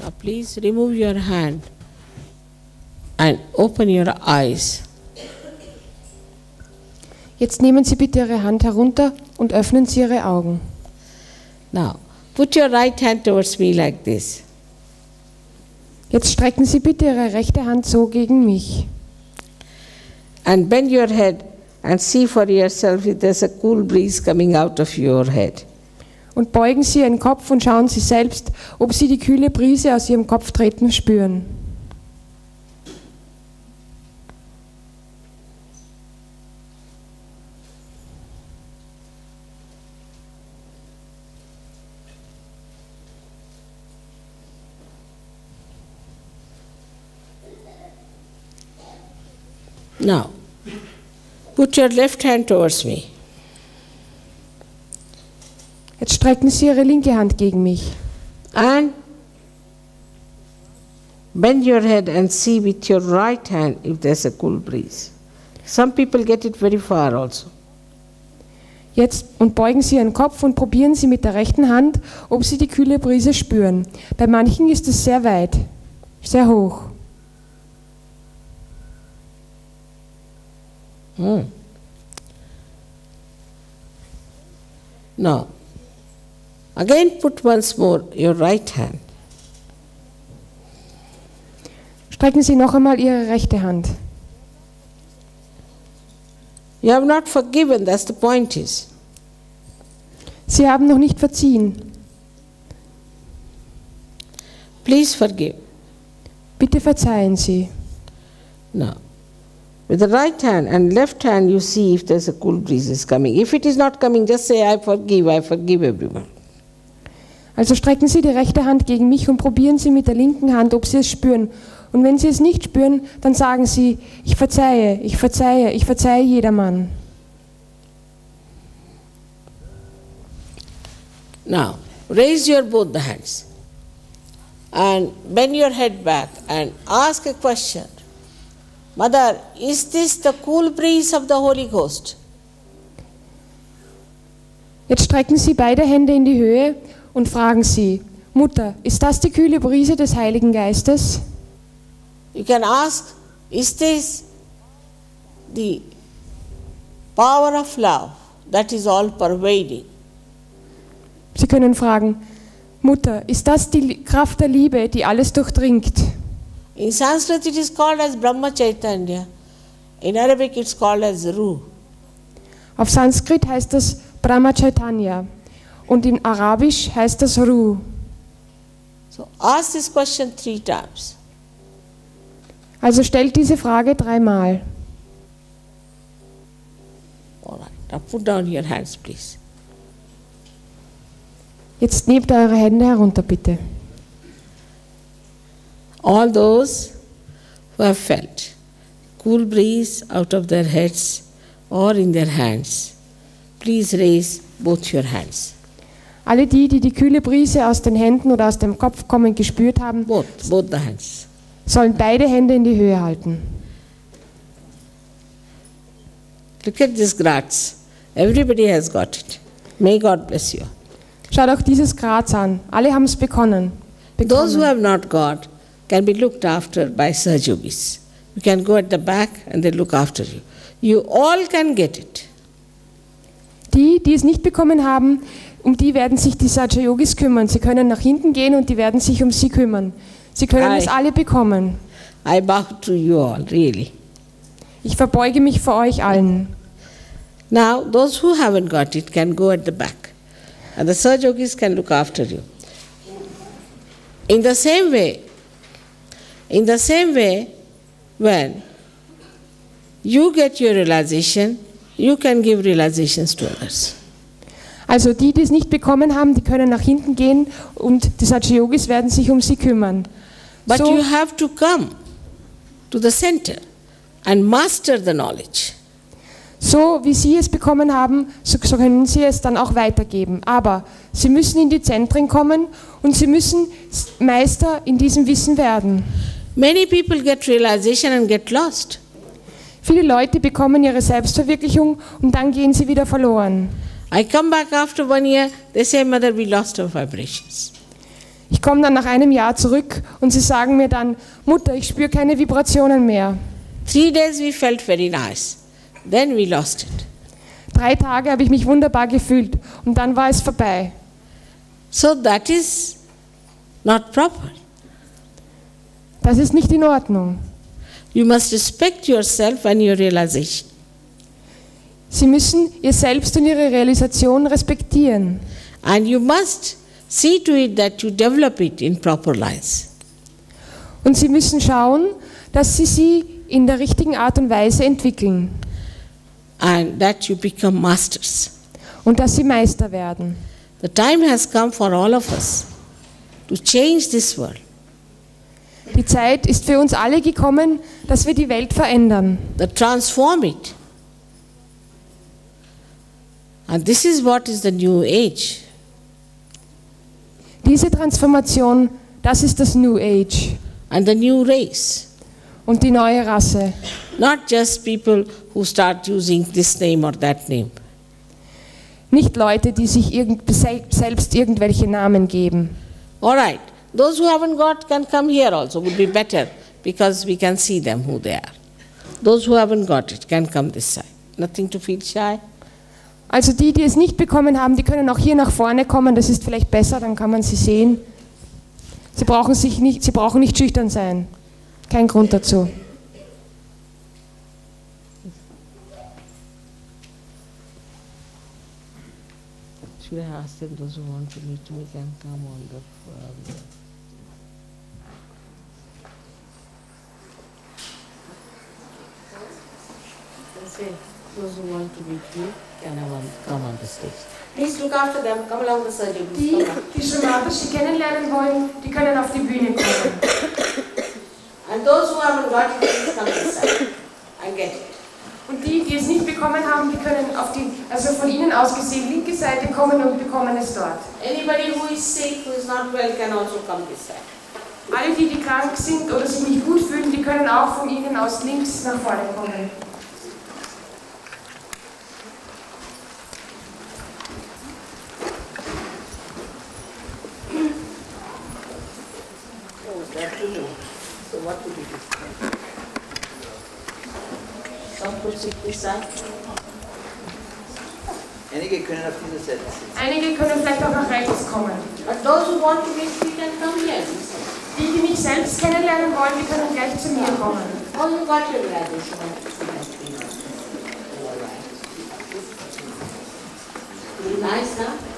B: Now please remove your hand and open your eyes.
C: Jetzt nehmen Sie bitte Ihre Hand herunter und öffnen Sie Ihre Augen.
B: Now put your right hand towards me like this.
C: Jetzt strecken Sie bitte Ihre rechte Hand so gegen mich.
B: and bend your head and see for yourself if there's a cool breeze coming out of your head.
C: Und beugen Sie Ihren Kopf und schauen Sie selbst, ob Sie die kühle Brise aus Ihrem Kopf treten spüren.
B: Now, put your left hand towards me
C: Jetzt strecken Sie Ihre linke Hand gegen mich.
B: and bend your head and see with your right hand if there's a cool breeze. Some people get it very far also.
C: Jetzt und beugen Sie Ihren Kopf und probieren Sie mit der rechten Hand, ob Sie die kühle Brise spüren. Bei manchen ist es sehr weit, sehr hoch.
B: Hmm. Now, again put once more your right hand
C: Strecken Sie noch einmal Ihre rechte Hand.
B: You have not forgiven, that's the point is.
C: Sie haben noch nicht verziehen.
B: Please forgive.
C: Bitte verzeihen Sie.
B: Now, with the right hand and left hand, you see if there's a cool breeze is coming. If it is not coming, just say, I forgive, I forgive everyone.
C: Also strecken Sie die rechte Hand gegen mich und probieren Sie mit der linken Hand, ob Sie es spüren. Und wenn Sie es nicht spüren, dann sagen Sie, ich verzeihe, ich verzeihe, ich verzeihe jedermann.
B: Now, raise your both the hands and bend your head back and ask a question. Mother, is this the cool breeze of the Holy Ghost?
C: Jetzt strecken Sie beide Hände in die Höhe und fragen Sie, Mutter, ist das die kühle Brise des Heiligen Geistes?
B: You can ask, is this the power of love that is all pervading?
C: Sie können fragen, Mutter, ist das die Kraft der Liebe, die alles durchdringt?
B: In Sanskrit, it is called as Brahma Chaitanya. In Arabic, it's called as Ruh.
C: Auf Sanskrit heißt das Brahma Chaitanya und in Arabisch heißt das Ruh.
B: So ask this question three times.
C: Also stellt diese Frage dreimal.
B: All right. Now put down your hands, please.
C: Jetzt nehmt eure Hände herunter, bitte.
B: All those who have felt cool breeze out of their heads or in their hands, please raise both your hands.
C: Alle die, die die kühle Brise aus den Händen oder aus dem Kopf kommen gespürt haben,
B: Both, both
C: sollen beide Hände in die Höhe halten.
B: Look at this Graz. Everybody has got it. May God bless you.
C: Schaut auch dieses Graz an. Alle haben es bekommen.
B: Those who
C: bekommen.
B: have not got can be looked after by surgeries. You can go at the back and they look after you. You all can get it.
C: Die, die es nicht bekommen haben, um die werden sich die Saja Yogis kümmern. Sie können nach hinten gehen und die werden sich um sie kümmern. Sie können
B: Ei.
C: es alle bekommen.
B: I bow to you all, really.
C: Ich verbeuge mich vor euch allen.
B: Now, those who haven't got it can go at the back, and the Sir Yogis can look after you. In the same way, in the same way, when you get your realization, you can give realizations to others.
C: Also die, die es nicht bekommen haben, die können nach hinten gehen und die Satya Yogis werden sich um sie kümmern.
B: But
C: So-
B: you have to come to the center and master the knowledge.
C: So wie sie es bekommen haben, so, so können sie es dann auch weitergeben. Aber sie müssen in die Zentren kommen und sie müssen Meister in diesem Wissen werden.
B: Many people get realization and get lost.
C: Viele Leute bekommen ihre Selbstverwirklichung und dann gehen sie wieder verloren.
B: I come back after one year, they say, Mother, we lost our vibrations.
C: Ich komme dann nach einem Jahr zurück und sie sagen mir dann, Mutter, ich spüre keine Vibrationen mehr.
B: Three days we felt very nice, then we lost it.
C: Drei Tage habe ich mich wunderbar gefühlt und dann war es vorbei.
B: So that is not proper.
C: Das ist nicht in Ordnung.
B: You must respect yourself and your realization.
C: Sie müssen ihr Selbst und ihre Realisation respektieren.
B: And you must see to it that you develop it in proper lines.
C: Und sie müssen schauen, dass sie sie in der richtigen Art und Weise entwickeln
B: And that you become masters.
C: und dass sie Meister werden.
B: The time has come for all of us to change this world.
C: Die Zeit ist für uns alle gekommen, dass wir die Welt verändern.
B: that transform it. And this is what is the new age.
C: Diese Transformation, das ist das New Age
B: and the new race.
C: und die neue Rasse.
B: Not just people who start using this name or that name.
C: Nicht Leute, die sich irgend, sel- selbst irgendwelche Namen geben.
B: All right. Those who haven't got can come here also, would be better because we can see them who they are. Those who haven't got it can come this side. Nothing to feel shy.
C: Also die, die es nicht bekommen haben, die können auch hier nach vorne kommen. Das ist vielleicht besser, dann kann man sie sehen. Sie brauchen, sich nicht, sie brauchen nicht schüchtern sein. Kein Grund dazu.
B: Should I ask them, those who want to meet me can come on the. Um, They who want to meet me can on, come on the stage. Please look after them, come along the surgery.
C: Die, die schon Matashi kennenlernen wollen, die können auf die Bühne kommen.
B: And those who haven't got it, please come this side and get it.
C: Und die, die es nicht bekommen haben, die können auf die, also von ihnen aus gesehen, linke Seite kommen und bekommen es dort.
B: Anybody who is sick, who is not well, can also come this side.
C: Alle, die, die krank sind oder sich nicht gut fühlen, die können auch von ihnen aus links nach vorne kommen.
B: So what be sit this side.
F: Einige können auf dieser Seite sitzen.
C: Einige können vielleicht auch nach rechts kommen.
B: But those who want to meet me can come here.
C: Die, die mich selbst kennenlernen wollen, die können gleich zu mir kommen.
B: Oh, you got your. All. Pretty nice, huh?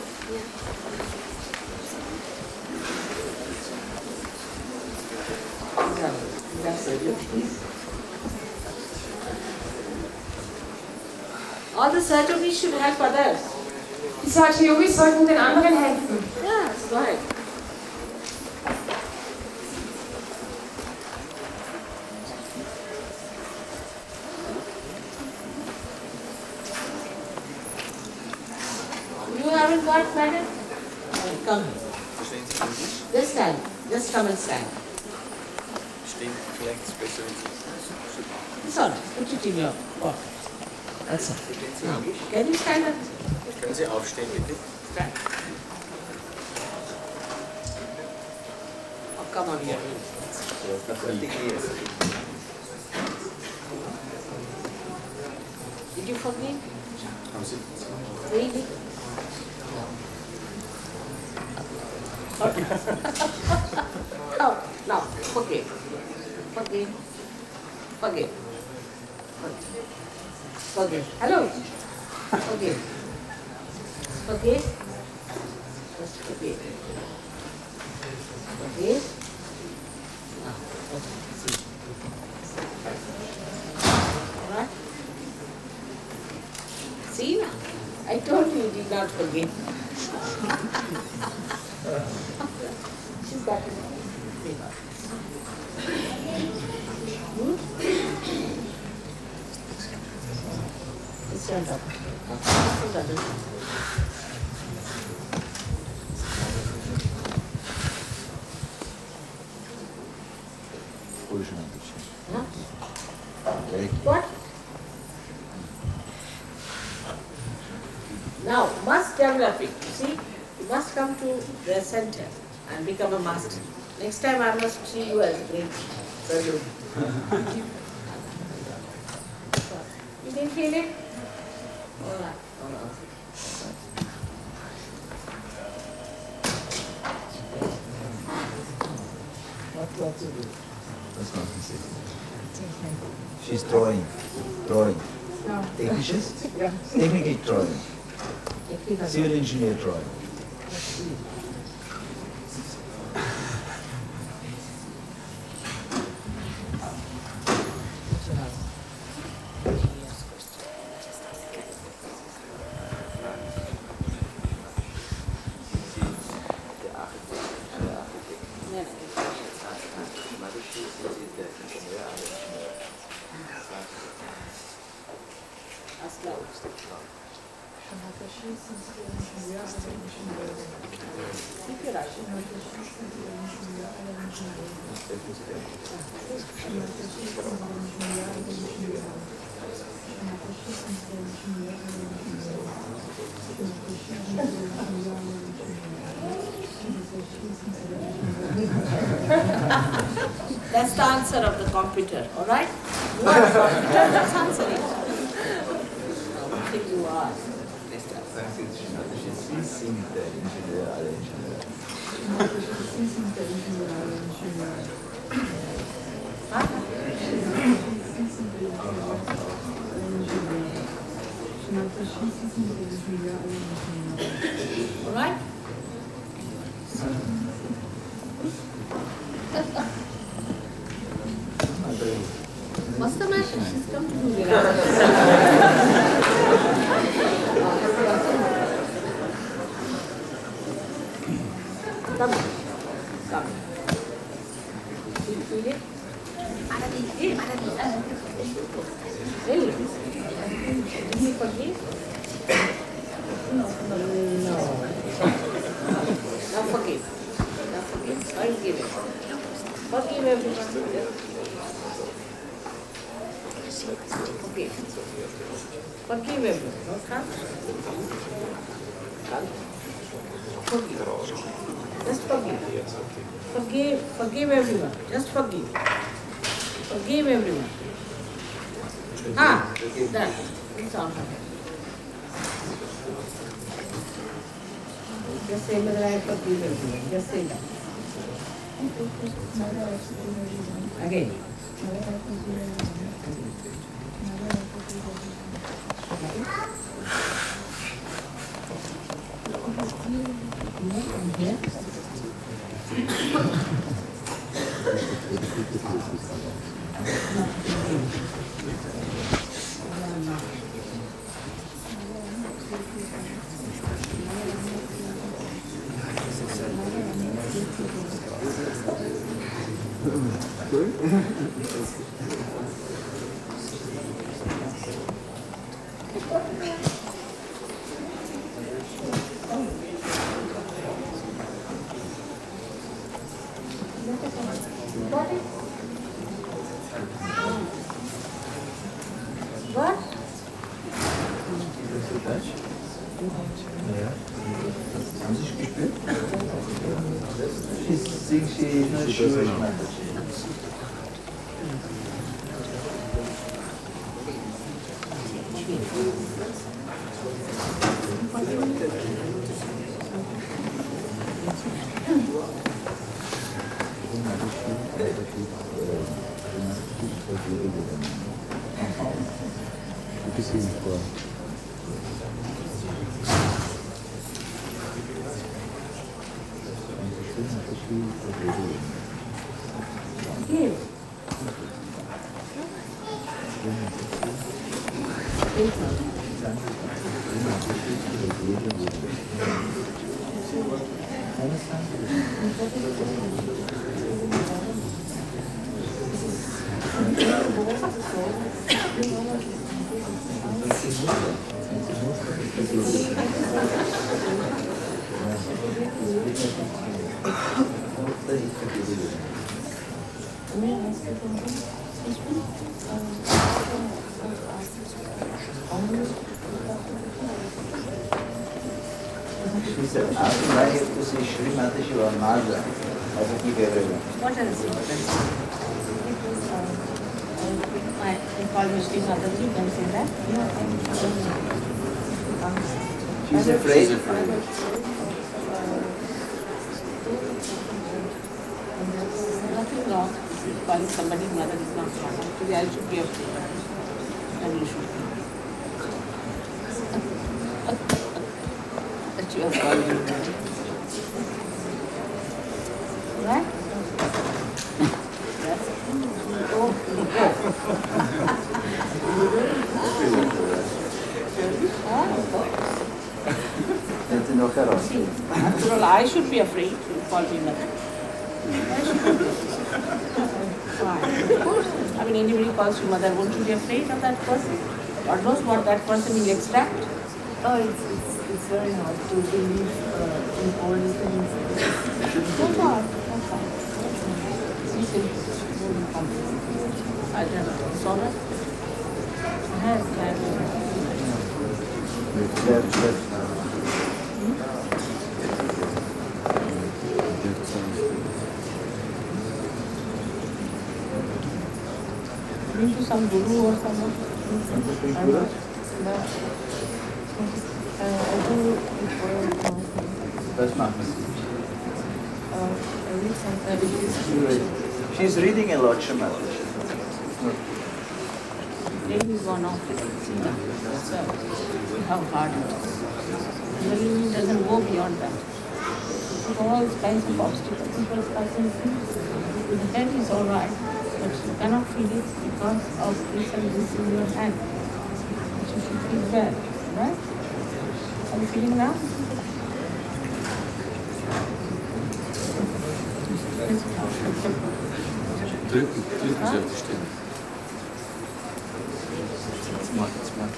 B: All the surgeries should help others.
C: Die Sachi Yogis sollten den anderen helfen.
B: Yes, go ahead. You haven't got madam? Come. This time. Just come and stand.
F: Ist
B: pocket. That's all.
F: Verstehen Sie
B: Now,
F: Englisch?
B: can you stand up?
F: Können Sie aufstehen, bitte?
B: Oh, come on here.
F: Die Knie.
B: Did you forget?
F: Haben Sie
B: Really? Oh, no, forgive. Forgive. Forgive. Forgive. Hello. Forgive. Forgive. Just forgive. Okay, see. Now? I told you you did not forgive. She's it. What? Now, must develop. You see, you must come to the center and become a master. Next time I must see you as a great salute. you didn't feel it? All right. All right. What, what to do?
G: Was machen Sie? She's drawing. Drawing. Oh. Technisches? Technically drawing. Civil engineer drawing.
B: Forgive everyone. Just say that. Again. Here. Got it? What?
G: Ja. Haben Sie schon gespürt? She's saying she is
B: say that.
G: She's afraid.
B: Nothing wrong calling somebody mother is not wrong. Actually, I should be afraid. And you should be. That you are calling me mother. Right? Yes.
G: That's enough at all.
B: See, after all, I should be afraid to call me mother. I should be Why? I mean, anybody calls you mother, won't you be afraid of that person? God knows what that person will extract.
H: Oh, it's, it's very hard to believe uh, in all these things.
B: That's all. That's all. You see, I don't know. Saw that? I have, I have.
G: Left, left.
B: Been to some guru or someone? I'm not.
H: No.
G: That's not
H: uh,
G: She's reading a lot, Srimati.
B: Maybe. See that? So, how hard it is. Religion doesn't go beyond that. All kinds of obstacles. People passing The head is all right, but you cannot feel it because of this and this in your hand. But you should feel well, right? Now?
A: Drücken, drücken Sie auf die Stimme.
G: Smart, smart.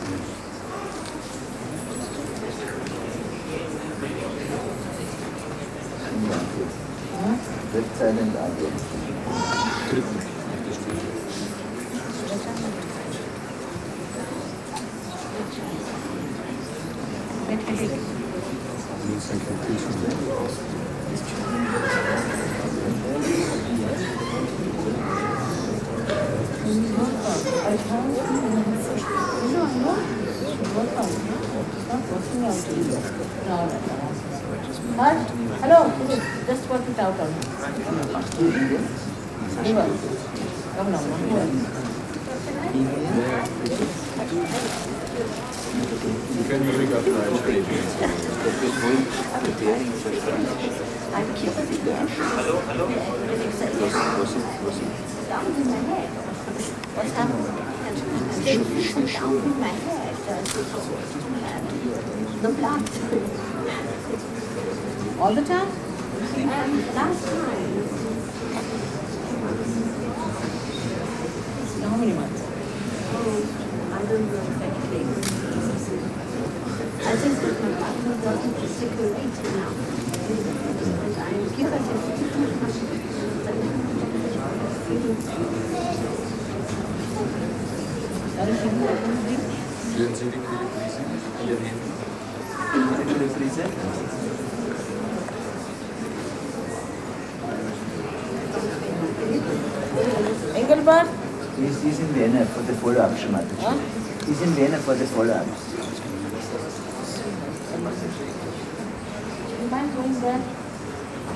G: Left side and again.
A: Drücken auf die Stimme.
B: Get headache.
I: Means like confusion.
B: When you work out, I found you know, I know, you work out, it's not working out to you. No, no, no. Huh? Hello, just work it out on me. Who else? Come now, who else?
A: Sie können ruhig auf Deutsch reden.
G: That was going preparing for transition. Hallo, hallo. Was, was, was,
J: What's happened? Something down in my head. The blood.
B: All the time?
J: Um, last time,
B: How many months?
J: I don't know exactly. I think that my partner doesn't particularly now. And I give her
A: Führen Sie die Krise hierhin.
G: Actually, present.
B: Engelbert?
G: He's, he's in Vienna for the follow-up, Srimati.
B: Huh?
G: He's in Vienna for the follow-up.
B: You mind going there?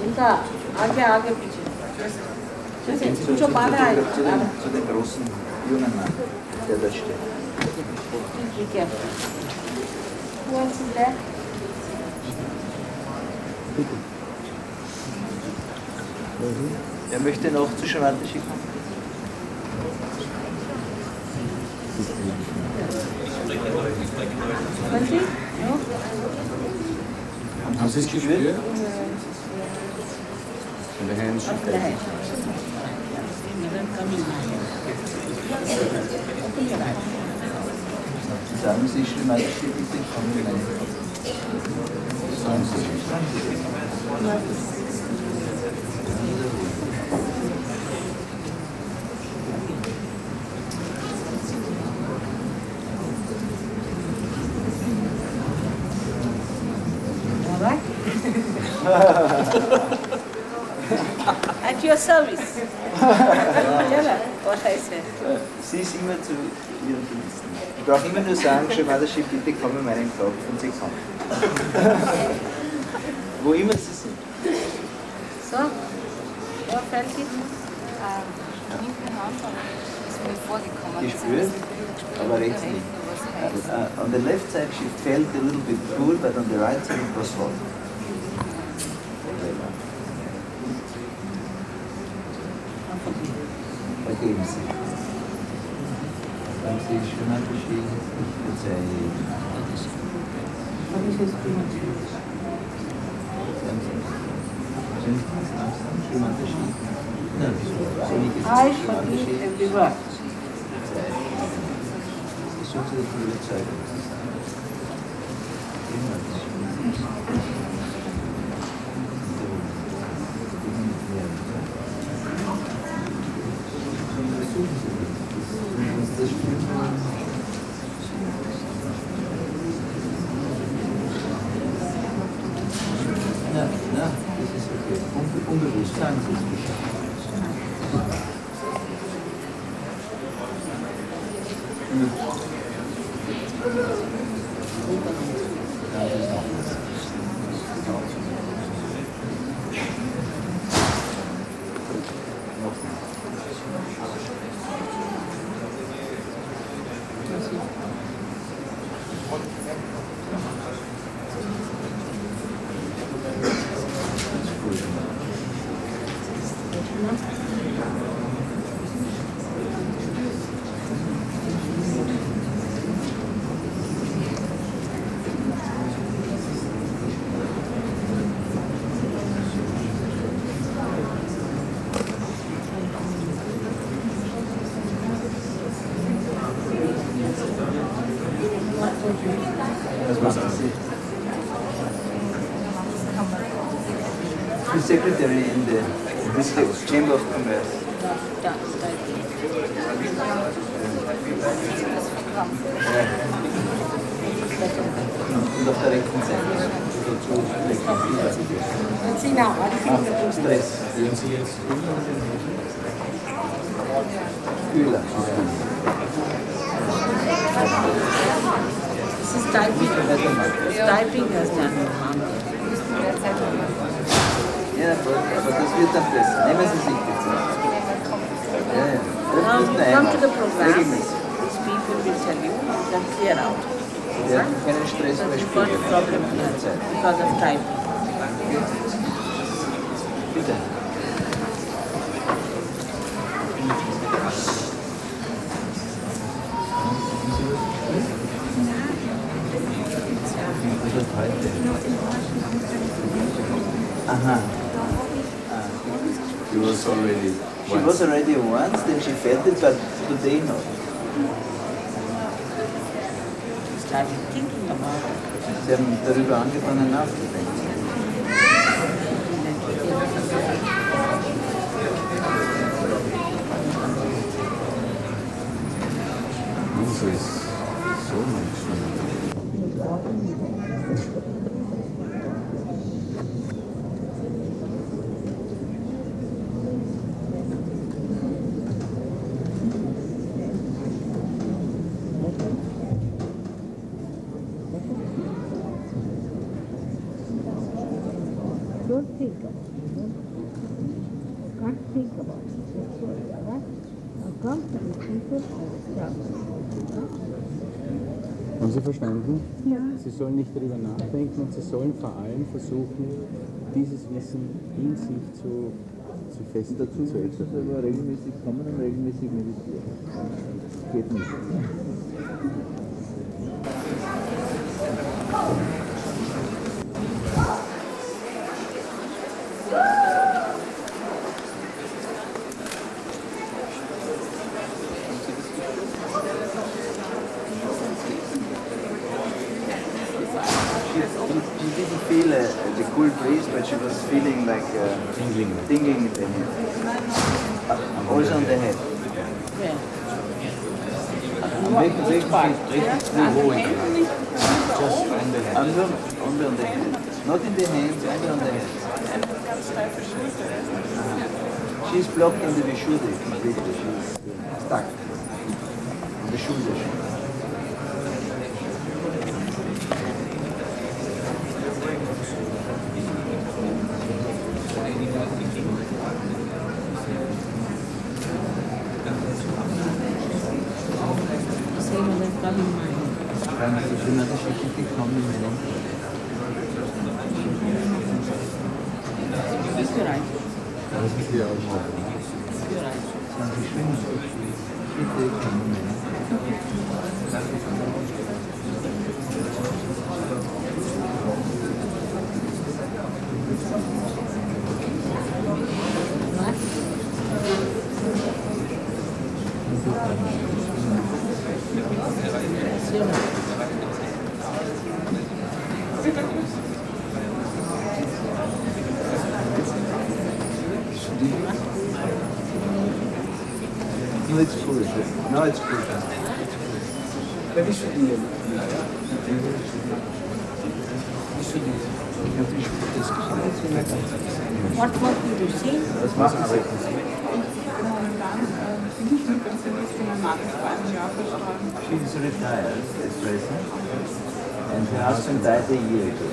B: इनका आगे आगे पीछे जैसे
G: Zu,
B: जो
G: zu,
B: बाधा है
G: zu, zu, den, zu den großen jungen Mann, der dort steht.
B: Be careful. Who else is there?
G: Wer möchte noch zu Schwarte schicken?
B: Country? No?
G: Haben Sie es gespürt?
K: In the hands.
B: Up the head. Never come in my head. Open your eyes.
G: Sagen Sie Schwarte bitte, kommen wir rein. Sagen Sie.
B: At your service. Tell her what I said.
G: Sie ist immer zu Ihren Diensten. Ich brauche immer nur sagen, Schwarte bitte, kommen wir meinen Kopf und Sie kommen. Wo immer Sie sind.
B: So, what felt it?
L: linken Hand, aber ist mir vorgekommen.
G: Gespürt, aber rechts nicht. Uh, on the left side she felt a little bit cool, but on the right side it was hot. Vergeben Sie. Haben Sie schon mal geschrieben? Ich verzeihe Ihnen. Haben Sie schon mal geschrieben? Nein, soll ich jetzt
B: I
G: schon mal
B: forgive
G: geschrieben?
B: every word.
G: Ich suche die Überzeugung. Ja, ja, das ist okay. Unbe unbewusst, sagen Sie es bitte. Was machen Sie? The secretary in the District Chamber of Commerce.
B: Da, da.
G: Und auf der rechten Seite. So zu
B: Let's see now, what do you think of
G: Stress.
A: Sehen Sie jetzt
G: Kühler.
B: This is typing. Typing has done no harm.
G: Ja, aber, aber das wird dann besser. Nehmen Sie sich die Zeit. Ja, ja.
B: Now
G: Das
B: you
G: ist
B: come to the
G: einmal.
B: program.
G: Regelmäßig.
B: These people will tell you, then clear out.
G: Wir werden keinen Stress
B: So
G: mehr
K: He was already
G: She was already once, then she felt it, but today not.
B: Started thinking about it.
G: Sie haben darüber angefangen nachzudenken.
A: Haben Sie verstanden?
M: Ja.
A: Sie sollen nicht darüber nachdenken und Sie sollen vor allem versuchen, dieses Wissen in sich zu, zu festigen,
G: Dazu
A: zu
G: aber regelmäßig kommen und regelmäßig meditieren. Geht nicht.
A: Tingling
G: in the head. Uh, also on the head. Make, make,
A: Just on the head.
G: Under, only on the head. Not in the hands, only on the head. She's blocked in the shoulder. She's stuck. On the shoulder.
B: Right.
N: Das ist hier auch mal.
B: You're right.
G: Bitte kommen, meine
B: Yes, you're right.
G: No, it's cool. No, it's cool.
O: Deve subir.
B: What work did you see?
G: Was machen Sie?
M: Momentan äh, bin ich mit Pensionistin, mein Mann ist vor einem Jahr verstorben.
G: She is retired at present, and her husband died a year ago.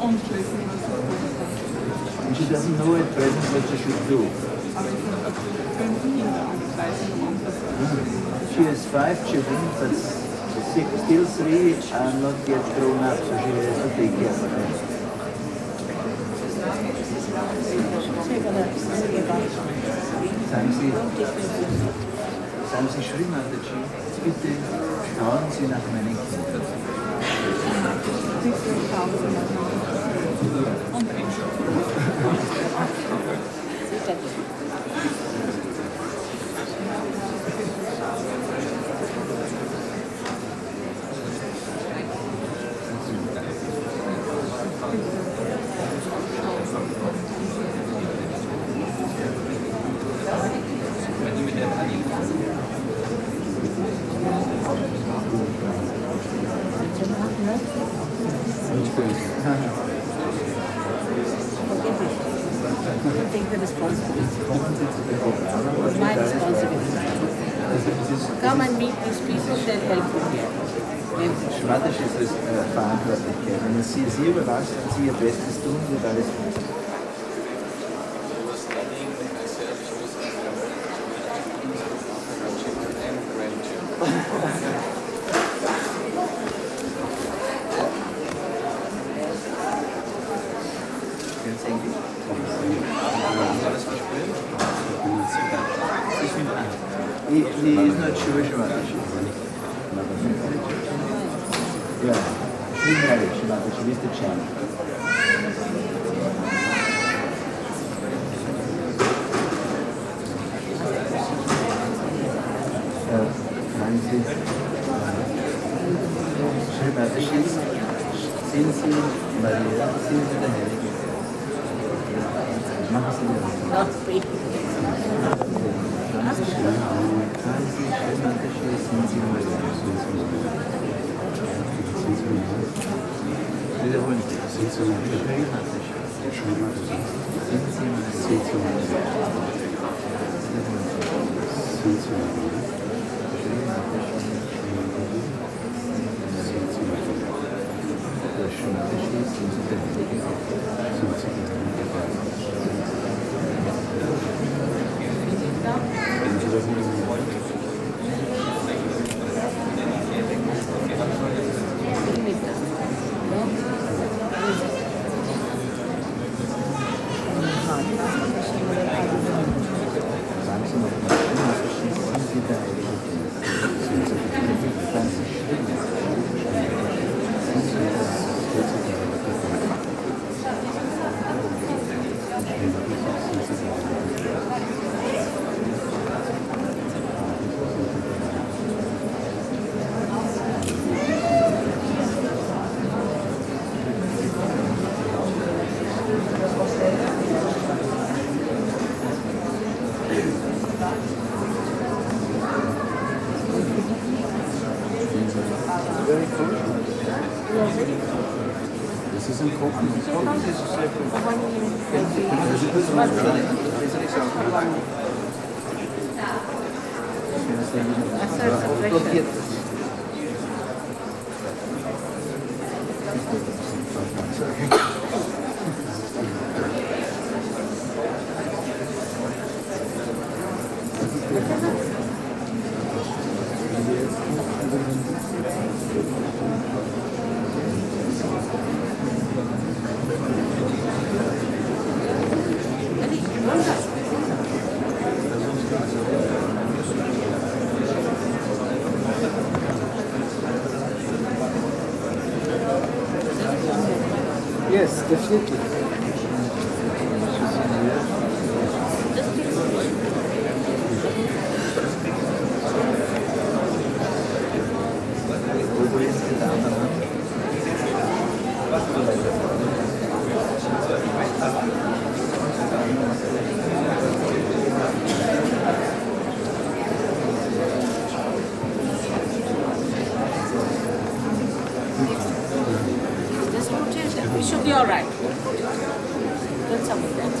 M: Unschlüssig, was ich tun soll.
G: And she doesn't know at present what she should do. Five children, but six, still three are not yet grown up, so she has to take care of them. Sagen Sie, sagen Sie bitte schauen Sie nach meinen Kindern
M: ich.
B: You take the responsibility. It's my responsibility. Come and meet these people, they'll help you here. Maybe.
G: Schwadisch ist es äh, Verantwortlichkeit. Wenn es Sie, Sie überlassen, Sie Ihr Bestes tun, wird alles gut. He, he is not. Yeah, he's married Shivatashi, he's the champ. Shivatashi, sind Sie Maria, sind Sie der Heilige? Machen Sie das.
B: Not speak.
G: Thank you.
B: Rotate it. We should be all right. Get some of that.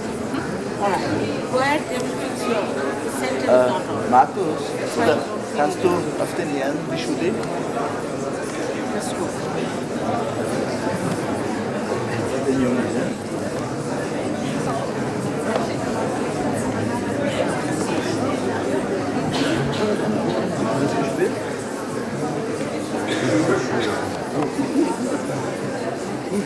B: All right. Go ahead and fix your the center is
G: Äh,
B: not on.
G: Markus, oder kannst du auf den Herrn die Schule?
B: That's good.
G: Den Jungen, ja? Hast du gespielt? Ja,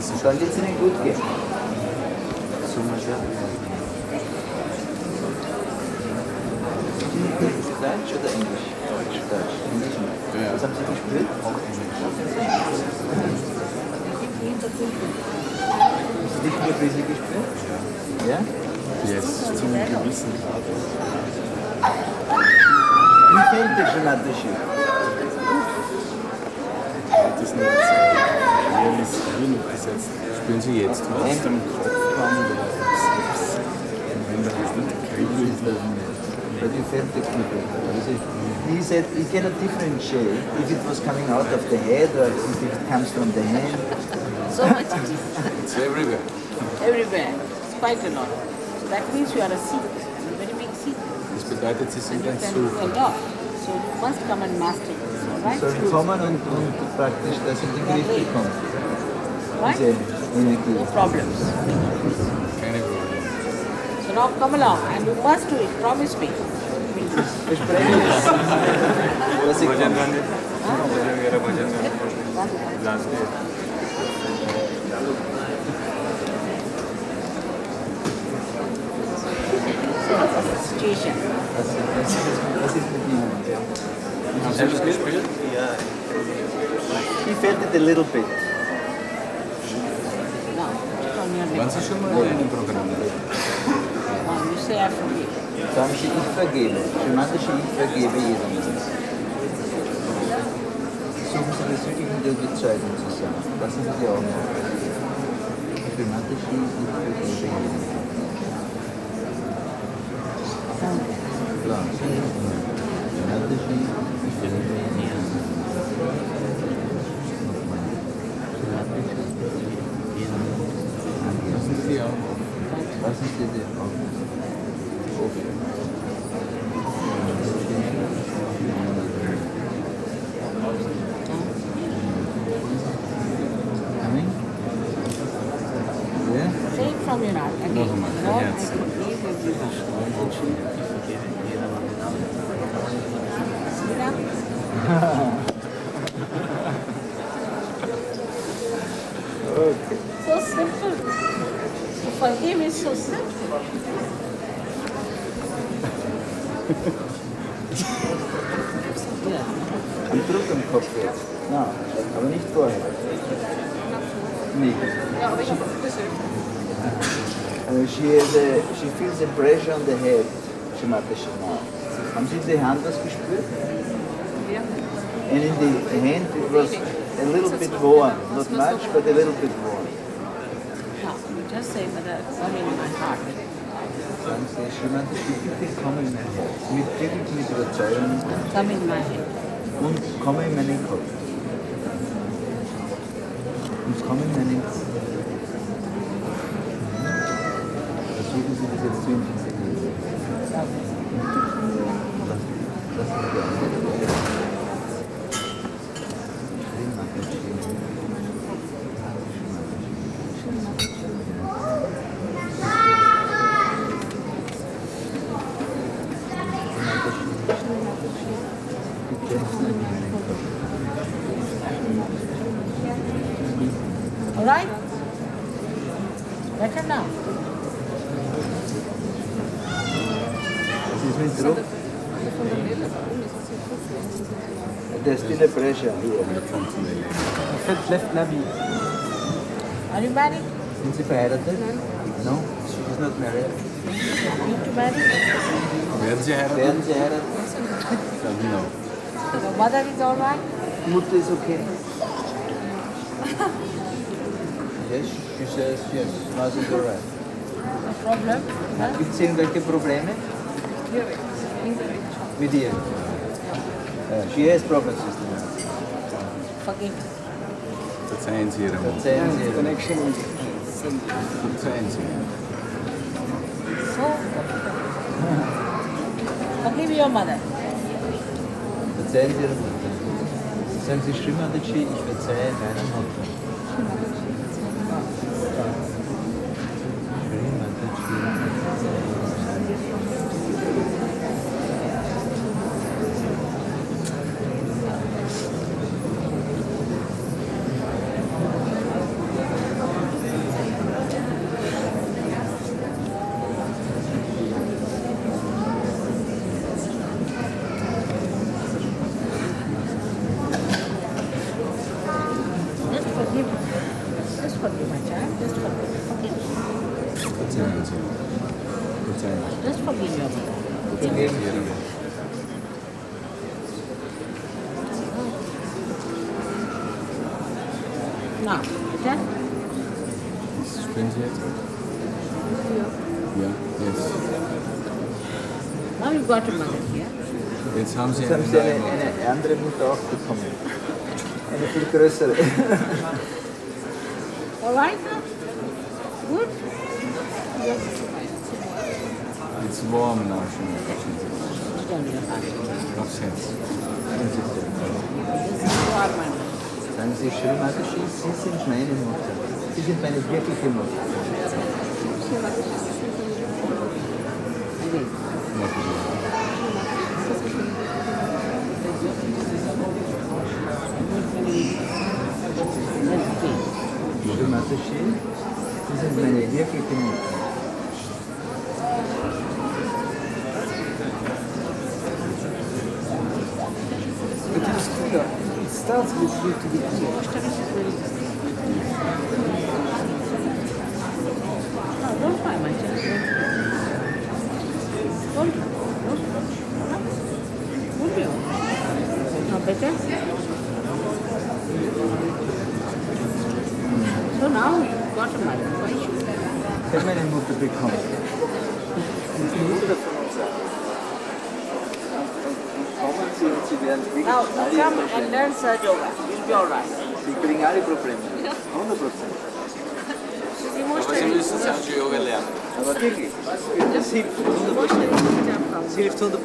A: Wissenschaft.
G: Dann wird es Ihnen gut gehen.
A: So mal schauen.
G: Deutsch oder Englisch? Deutsch. Deutsch. Englisch.
A: Ja.
G: Was haben Sie gespielt? Auch Englisch. Hast du nicht nur Brisi gespielt? Ja?
A: Yes, zum gewissen Grad.
G: Wie fällt dir schon an der Schiff?
A: Das ist nicht Real ist Wien besetzt. Spielen Sie jetzt was? Dem Kopfband oder was? Wenn da jetzt nicht kribbelt.
G: But you felt the people. He said you cannot differentiate if it was coming out of the head or if it comes from the hand.
B: So much.
A: It's everywhere.
B: everywhere. It's quite a lot. So that means you are a seeker, a very big seeker.
A: Das bedeutet, Sie
B: And
A: sind
B: you
A: ein
B: can
A: Sucher.
B: So you must come and master this. right?
G: sollen kommen und, und praktisch das in den Griff bekommen.
B: Right? No problems. So now come along and you must do it. Promise me.
G: Station. He felt it a little bit. Vergebe. Schematische Ich vergebe jedem. Versuchen Sie das wirklich mit der Überzeugung zu sagen. Lassen Sie die Augen auf. Schematische Ich vergebe jedem. Klar. Schematische Ich vergebe jedem.
A: Lassen Sie die Augen auf.
G: Lassen Sie die Augen offen. Coming? Yeah?
B: Say it from your heart again.
A: Noch einmal,
B: Lord, I
A: Herz.
B: forgive everyone. See now?
G: Okay.
B: So simple. To forgive is so simple.
G: Ein Druck im Kopf jetzt. Na, aber nicht vorher. Nicht. Uh, she, has a, she feels a pressure on the head, schematische now. Haben Sie die Hand was gespürt? And in the hand it was a little bit warm. Not much, but a little bit warm.
B: Now, you just say, Mother, come in my heart.
G: Sagen Sie, schematische bitte komm in mein Herz. Mit wirklich mit Überzeugung
B: Come in my head.
G: und komme in meinen Kopf. Und komm in meinen Kopf. Versuchen Sie das jetzt zu intensivieren. Lassen Sie die Augen
B: All right? Better now.
G: Was ist mit Druck? There's still a pressure here. Left Navi.
B: Are you married?
G: Sind Sie verheiratet? No, she's not married.
B: Need to marry?
A: Werden Sie heiraten?
G: Werden Sie heiraten?
A: Sagen no.
B: Your mother is all right?
G: Mutter ist okay. Yes, she says yes. Mother is alright.
B: No problem? Huh?
G: Gibt es irgendwelche Probleme mit ihr? Uh, she has problems with me.
B: Forgive.
A: Verzeihen Sie Ihre Mutter.
G: Verzeihen Sie ihr.
A: Verzeihen Sie.
B: So, forgive your mother.
G: Verzeihen Sie ihre Mutter. Sagen Sie Shrimadachi, ich verzeihe meiner Mutter.
B: Just forgive. Just forgive my child. Just forgive. Forgive.
A: Verzeihen Sie. Verzeihen Sie.
B: Just forgive your mother.
A: Vergeben Sie Ihre Mutter.
B: Now, better?
A: Spielen Sie jetzt? Ja, jetzt.
B: Now you got a mother here.
A: Jetzt haben Sie
G: Jetzt haben
A: eine
G: Sie eine, eine andere Mutter auch bekommen. Eine viel größere.
B: All right now? Good?
A: It's warm now.
P: Aufs Herz.
G: Sagen Sie, Shri Mataji, Sie sind meine Mutter. Sie sind meine wirkliche Mutter. Shri Mataji, Sie sind meine wirkliche Mutter.
B: It is clear. It starts with you to be clear. No, don't cry, my child. Don't cry. Don't cry. Don't be Now better? So now you got a mother. Why should
G: Ich habe meine Mutter bekommen. Die Mutter von uns allen. Und kommen Sie und Sie werden wirklich
B: Now
G: alle
B: you come
G: Probleme.
B: and learn Sir Yoga. You'll be alright.
G: Sie kriegen alle Probleme. 100 Prozent.
A: Aber Sie müssen Sancho Yoga lernen.
G: Aber wirklich, das hilft 100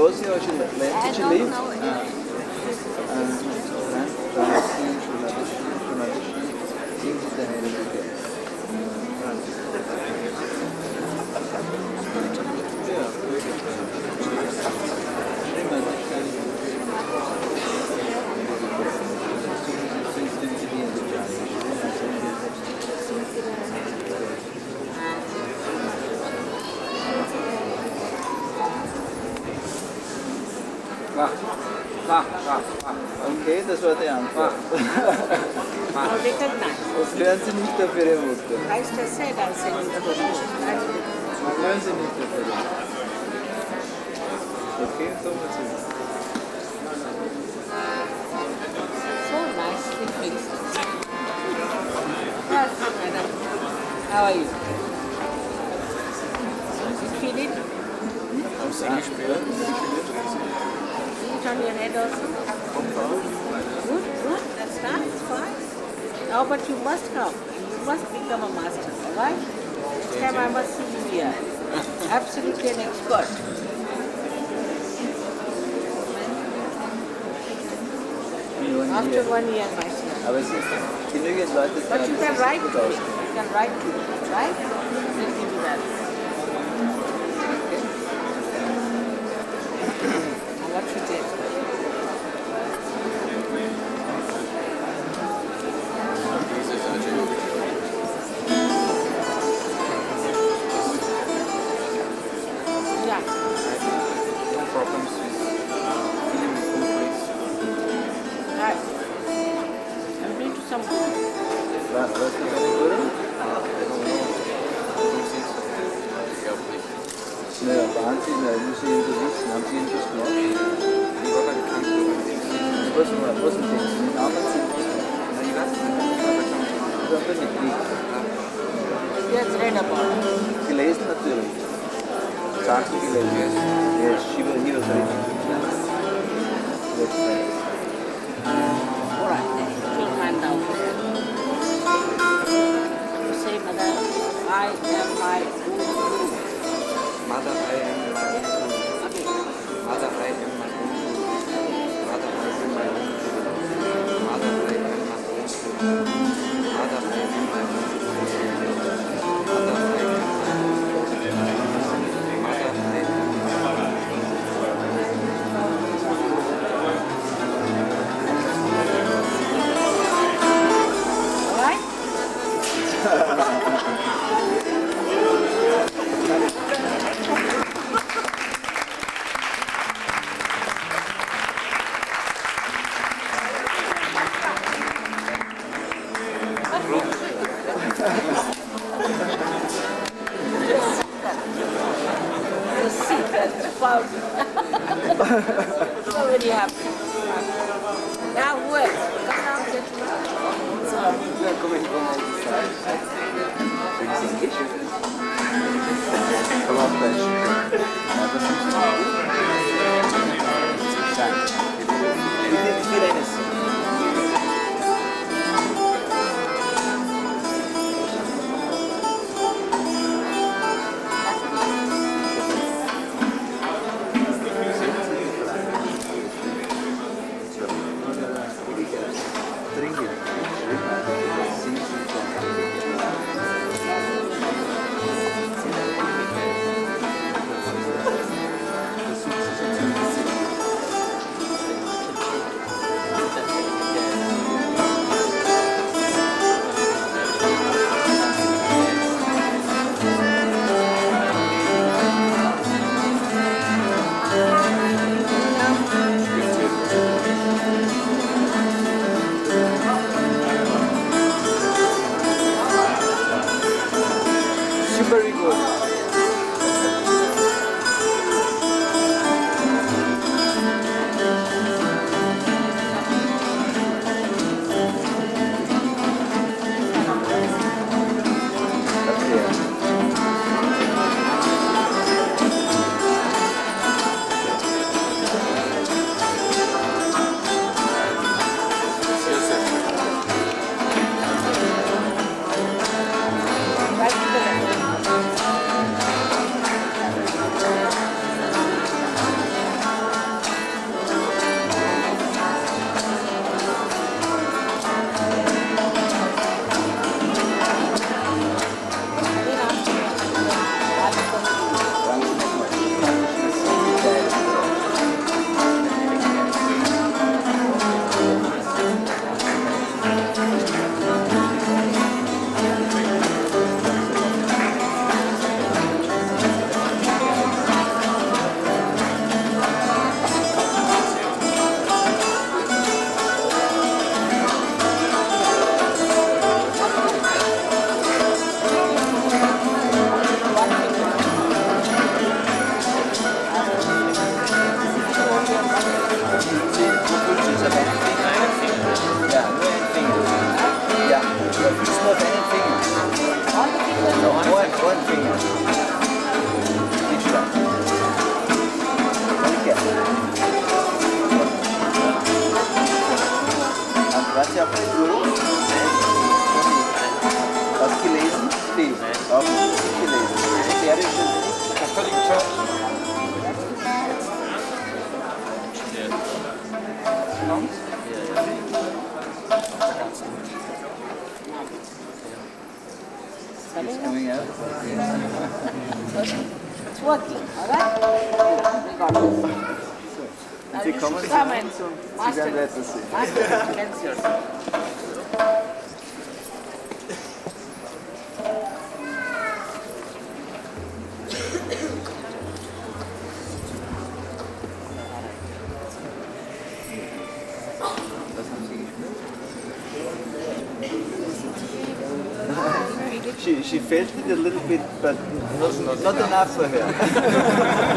G: She was here or she left? Did she leave? Das war die Antwort.
B: Now recognize.
G: Das hören Sie nicht auf Ihre Mutter.
B: Christ has said, I'll send you the Holy Spirit.
G: Das hören Sie nicht auf Ihre Mutter. Okay, kommen Sie.
B: So nicely fixed. Yes, madam. How are you? You feel it?
A: Haben Sie gespürt?
B: Feel it on your head also? Good, good. That's nice, fine. Now, but you must come. You must become a master, all right? Next time I must see you here. Absolutely an expert. After one year, my son.
G: Aber es ist genügend Leute da,
B: But you can write to me. You can write to me, right? We'll give you that.
G: But not, not enough for her.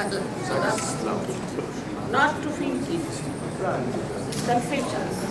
A: Sag es laut.
B: not to feel it.
G: Fragen Sie.
B: Confessions.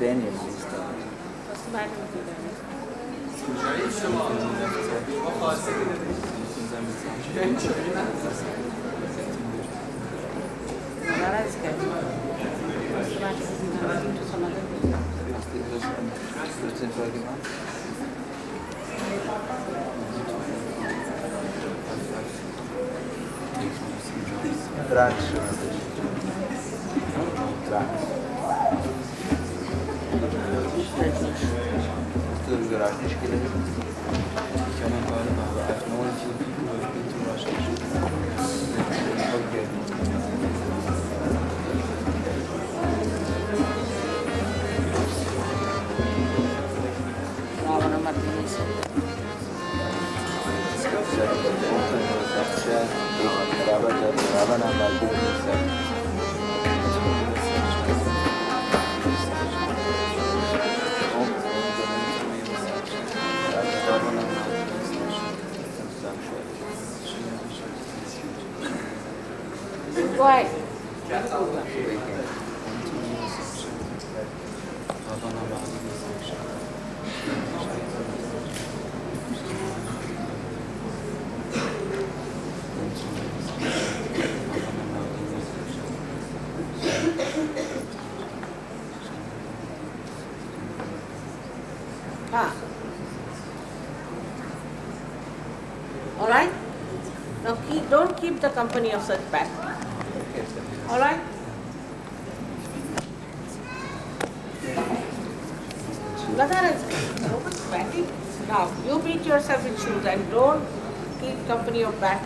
G: Daniel
B: this time.
G: Thank you. Andrade. company of such bad people. All right? Now, you beat yourself in shoes and don't keep company of bad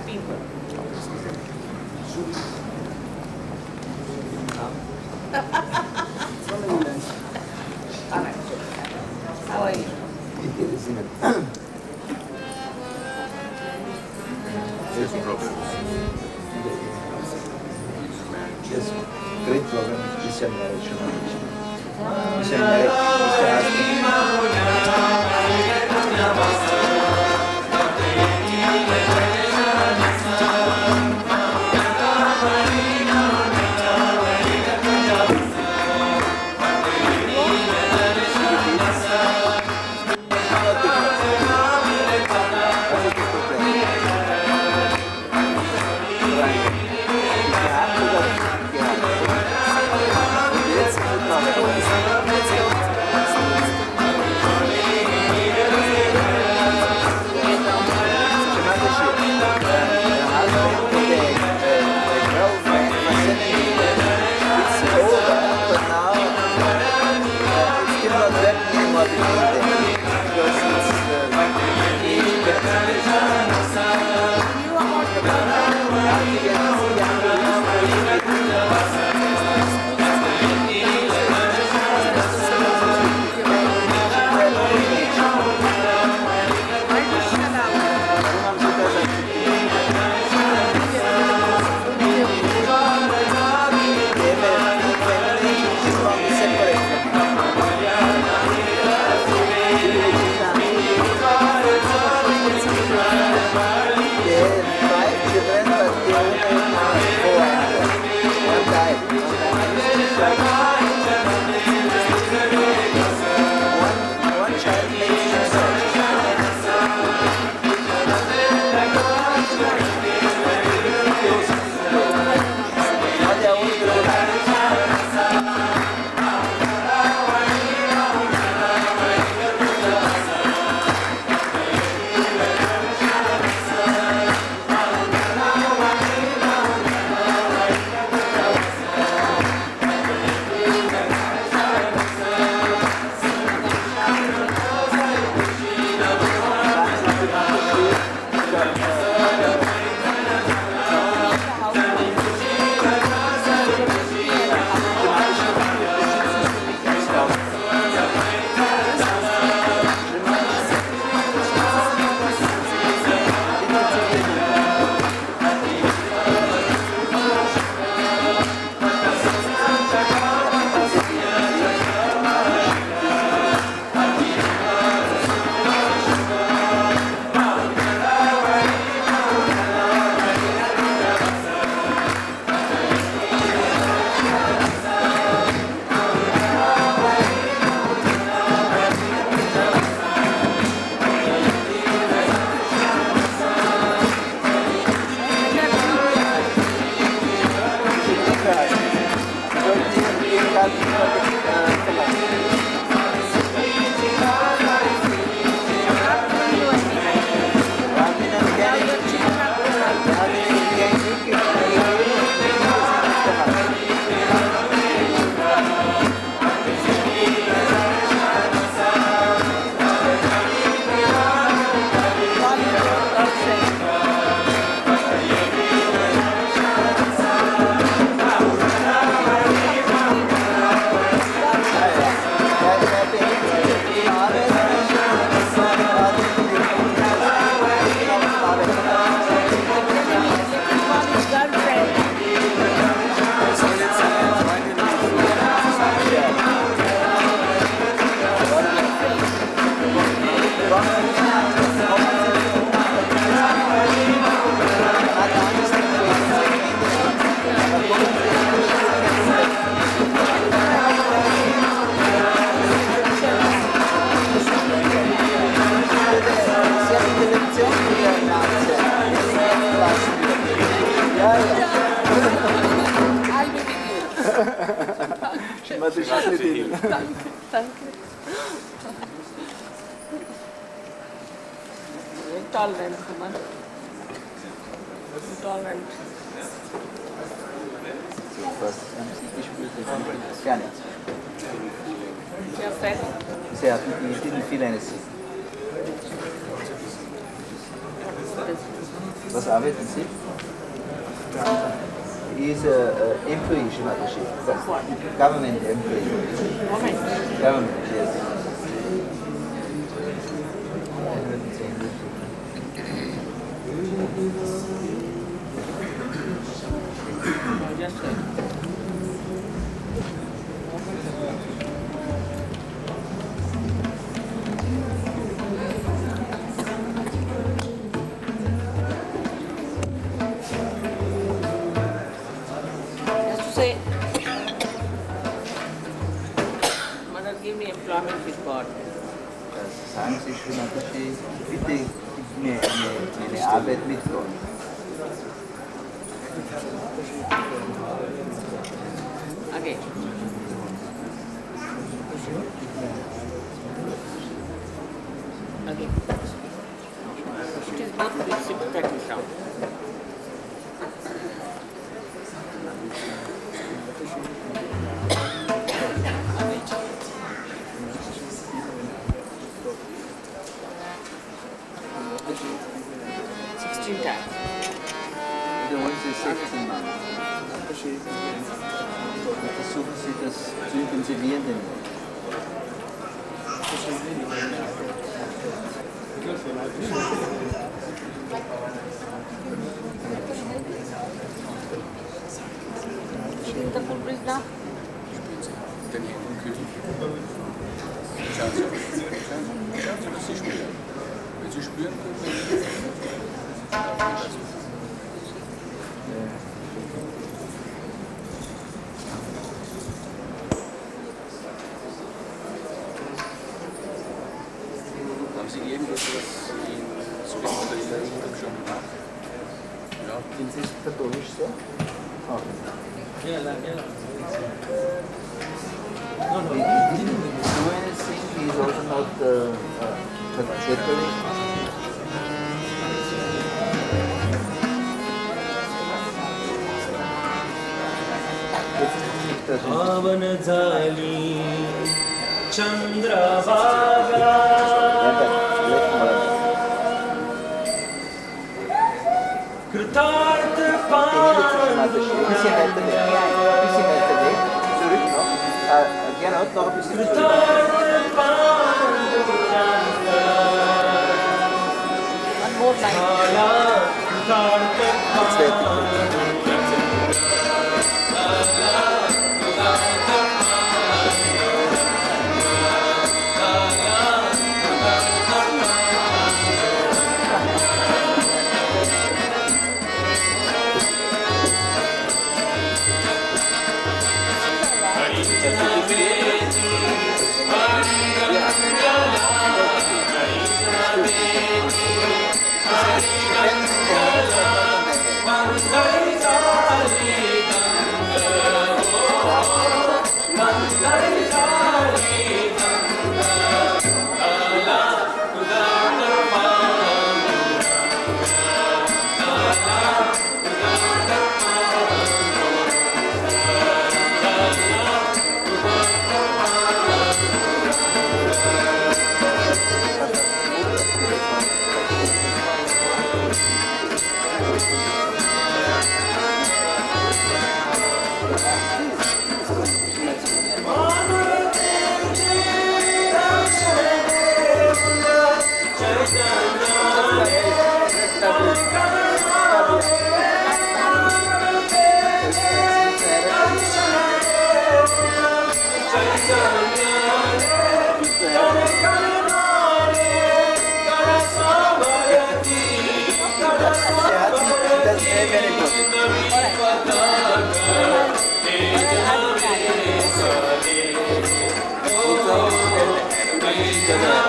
B: Das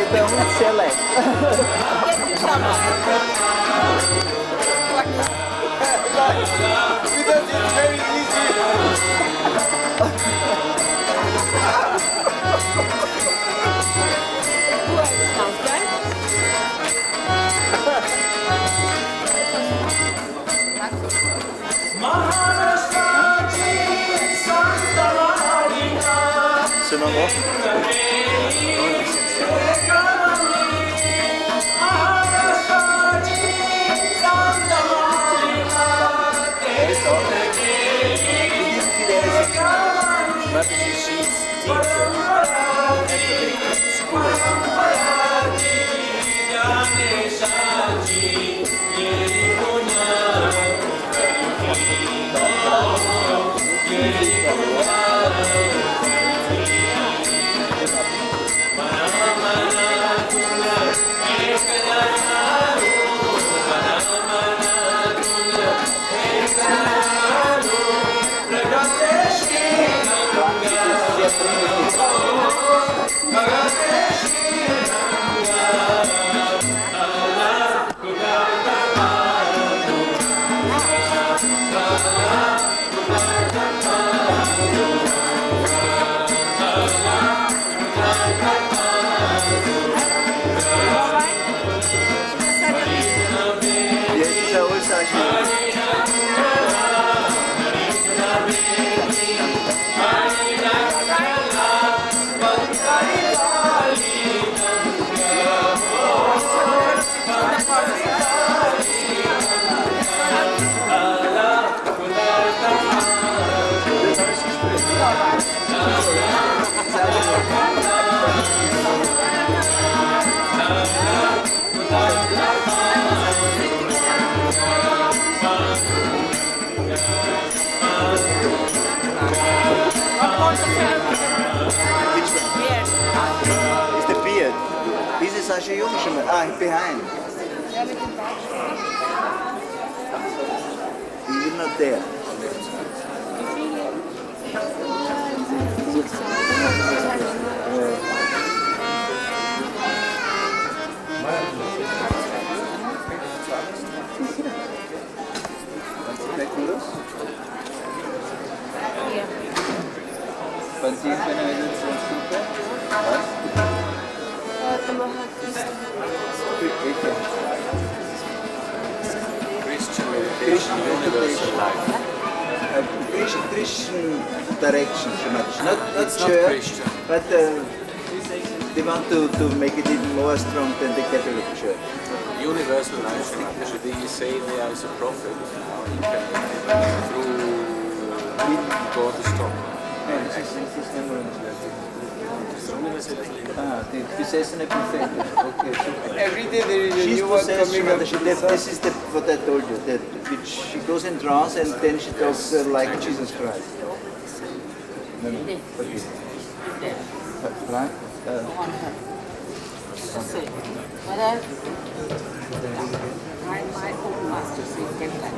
B: Então, select. Because it's very easy. Mahara!
G: Er noch machen? Jetzt It's the beard. This is Sasha Yomishima. Ah, behind. He's not there. Wann sieht man eine Editionsgruppe? Was?
A: Christian meditation, universal life.
G: Uh, Christian, Christian direction, Shamash. Not, not
A: It's
G: church,
A: Christian.
G: but uh, they want to, to make it even more strong than the Catholic Church.
A: Universal life, Shri They say they are as a prophet. Now he can, through God to stop.
G: Ah, die besessene Prophetin. Okay, super.
O: Every day there is a
G: She's
O: new one coming up.
G: She- that- This is the, what I told you. That which she goes in trance and then she talks uh, like Jesus Christ. No, no. Okay. Uh, Right? Uh,
B: my, my own master said, get back.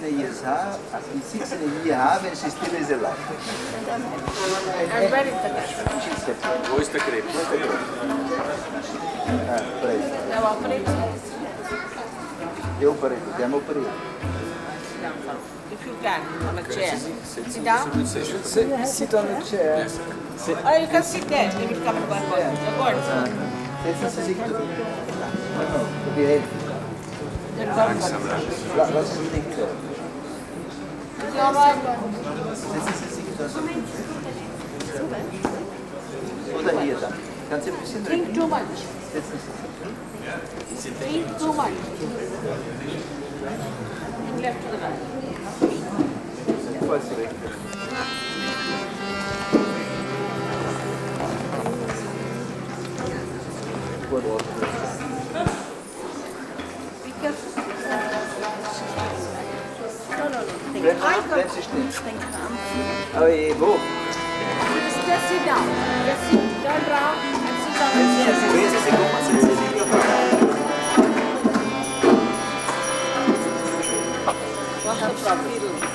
Q: For
G: 16 years. Huh? In 16 years, how when she still is alive.
Q: And where is the cancer?
G: She's dead.
E: Wo ist der Krebs?
G: Ah, preso.
Q: Now operate.
G: È operato, abbiamo operato.
B: If you can, on a chair. Sit down.
G: Sit, sit on the chair. Sit.
B: Or you can sit there. They will come and work on you. Go on.
G: Setz sich du. No, no, vi helfen. La, lass sie nicht Oder hier dann. Kannst du ein bisschen
B: Drink too much. Drink too much. And left to the right.
Q: Think.
G: Bleiben
Q: I
G: Sie-
Q: come.
G: bleiben Sie stehen.
Q: Think.
G: Aber eh, wo?
Q: Just, just sit down. Just sit, turn round and sit on the chair.
G: Setzen Sie sich um und setzen Sie sich auf.
Q: What's the problem?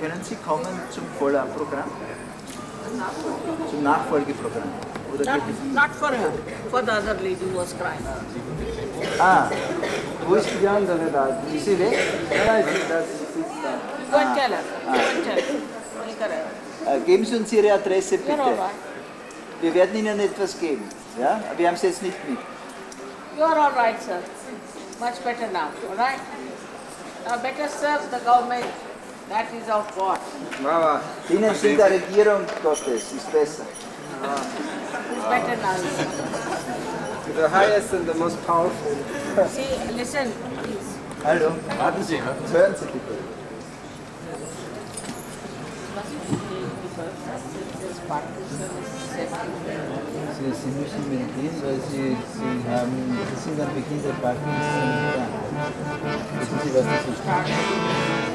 G: Können Sie kommen zum Follow-up-Programm? Zum Nachfolgeprogramm? Oder
B: Not, not for her, for the other lady who was crying.
G: Ah, wo ist die andere da? Ist sie weg? Nein, das, sitzt da.
B: Go and tell her. Go and tell her. Take her address.
G: Äh, geben Sie uns Ihre Adresse bitte.
B: right.
G: Wir werden Ihnen etwas geben. Ja? Wir haben es jetzt nicht mit.
B: You're all right, sir. Much better now, all right? Now better serve the government. That is of God.
G: Dienst in der Regierung Gottes ist besser.
B: It's better now.
R: The highest and the most powerful.
B: See, listen, please.
G: Hallo, warten Sie, hören Sie bitte. Sie, Sie müssen meditieren, weil Sie, Sie, haben, Sie sind am Beginn der Parkinson. Wissen Sie, was das ist?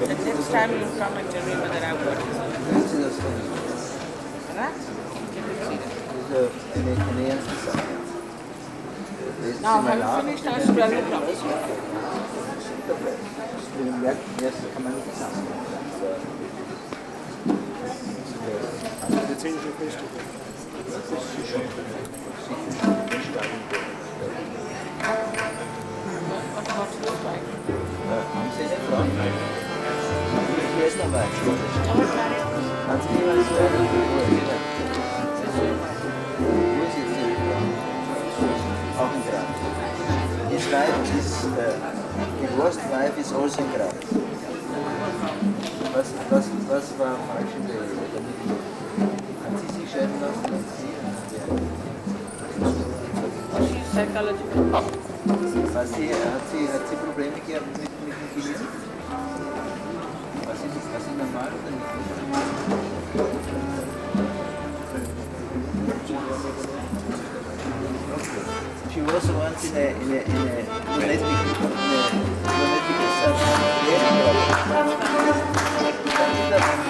B: The next time you come and tell me whether I've got it.
G: Wenn Sie das tun.
B: Right?
G: Das ist eine, eine ernste Sache. Lesen Sie
B: Now,
G: mal
B: have
G: nach.
B: you finished our 12 o'clock?
G: Wir merken erst, kann man nicht sagen.
R: Wir zählen schon Frühstück.
B: What about your wife?
G: Haben Sie Graz. Ihr Schreiben ist äh, divorced wife is also in Graz. Was, was, was war falsch in der hat sie sich scheiden lassen. Hat sie, hat sie, hat sie Probleme gehabt mit, mit dem Gehirn? She was once in a, in a, in a lunatic, in a lunatic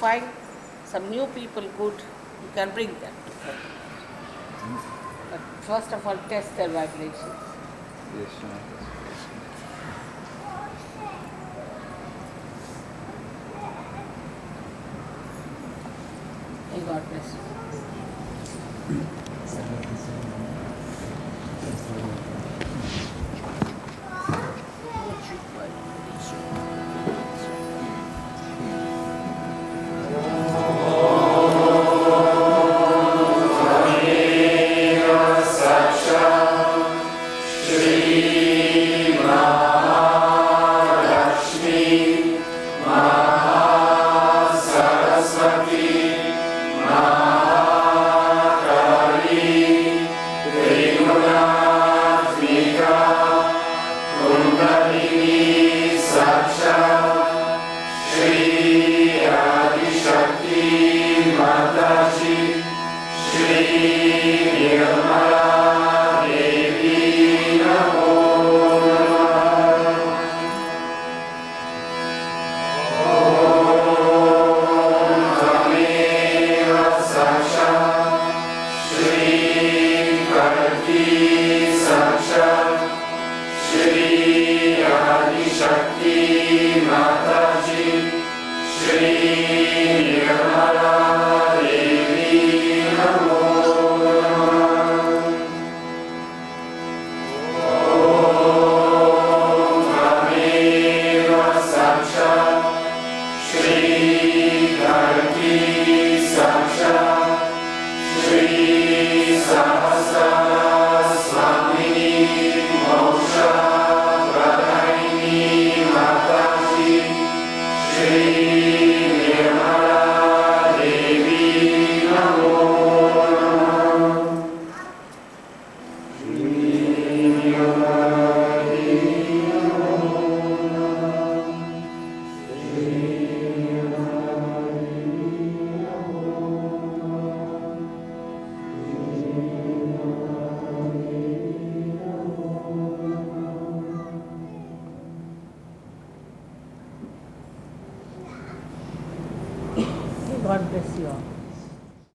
B: find some new people good, you can bring them. But first of all, test their vibrations.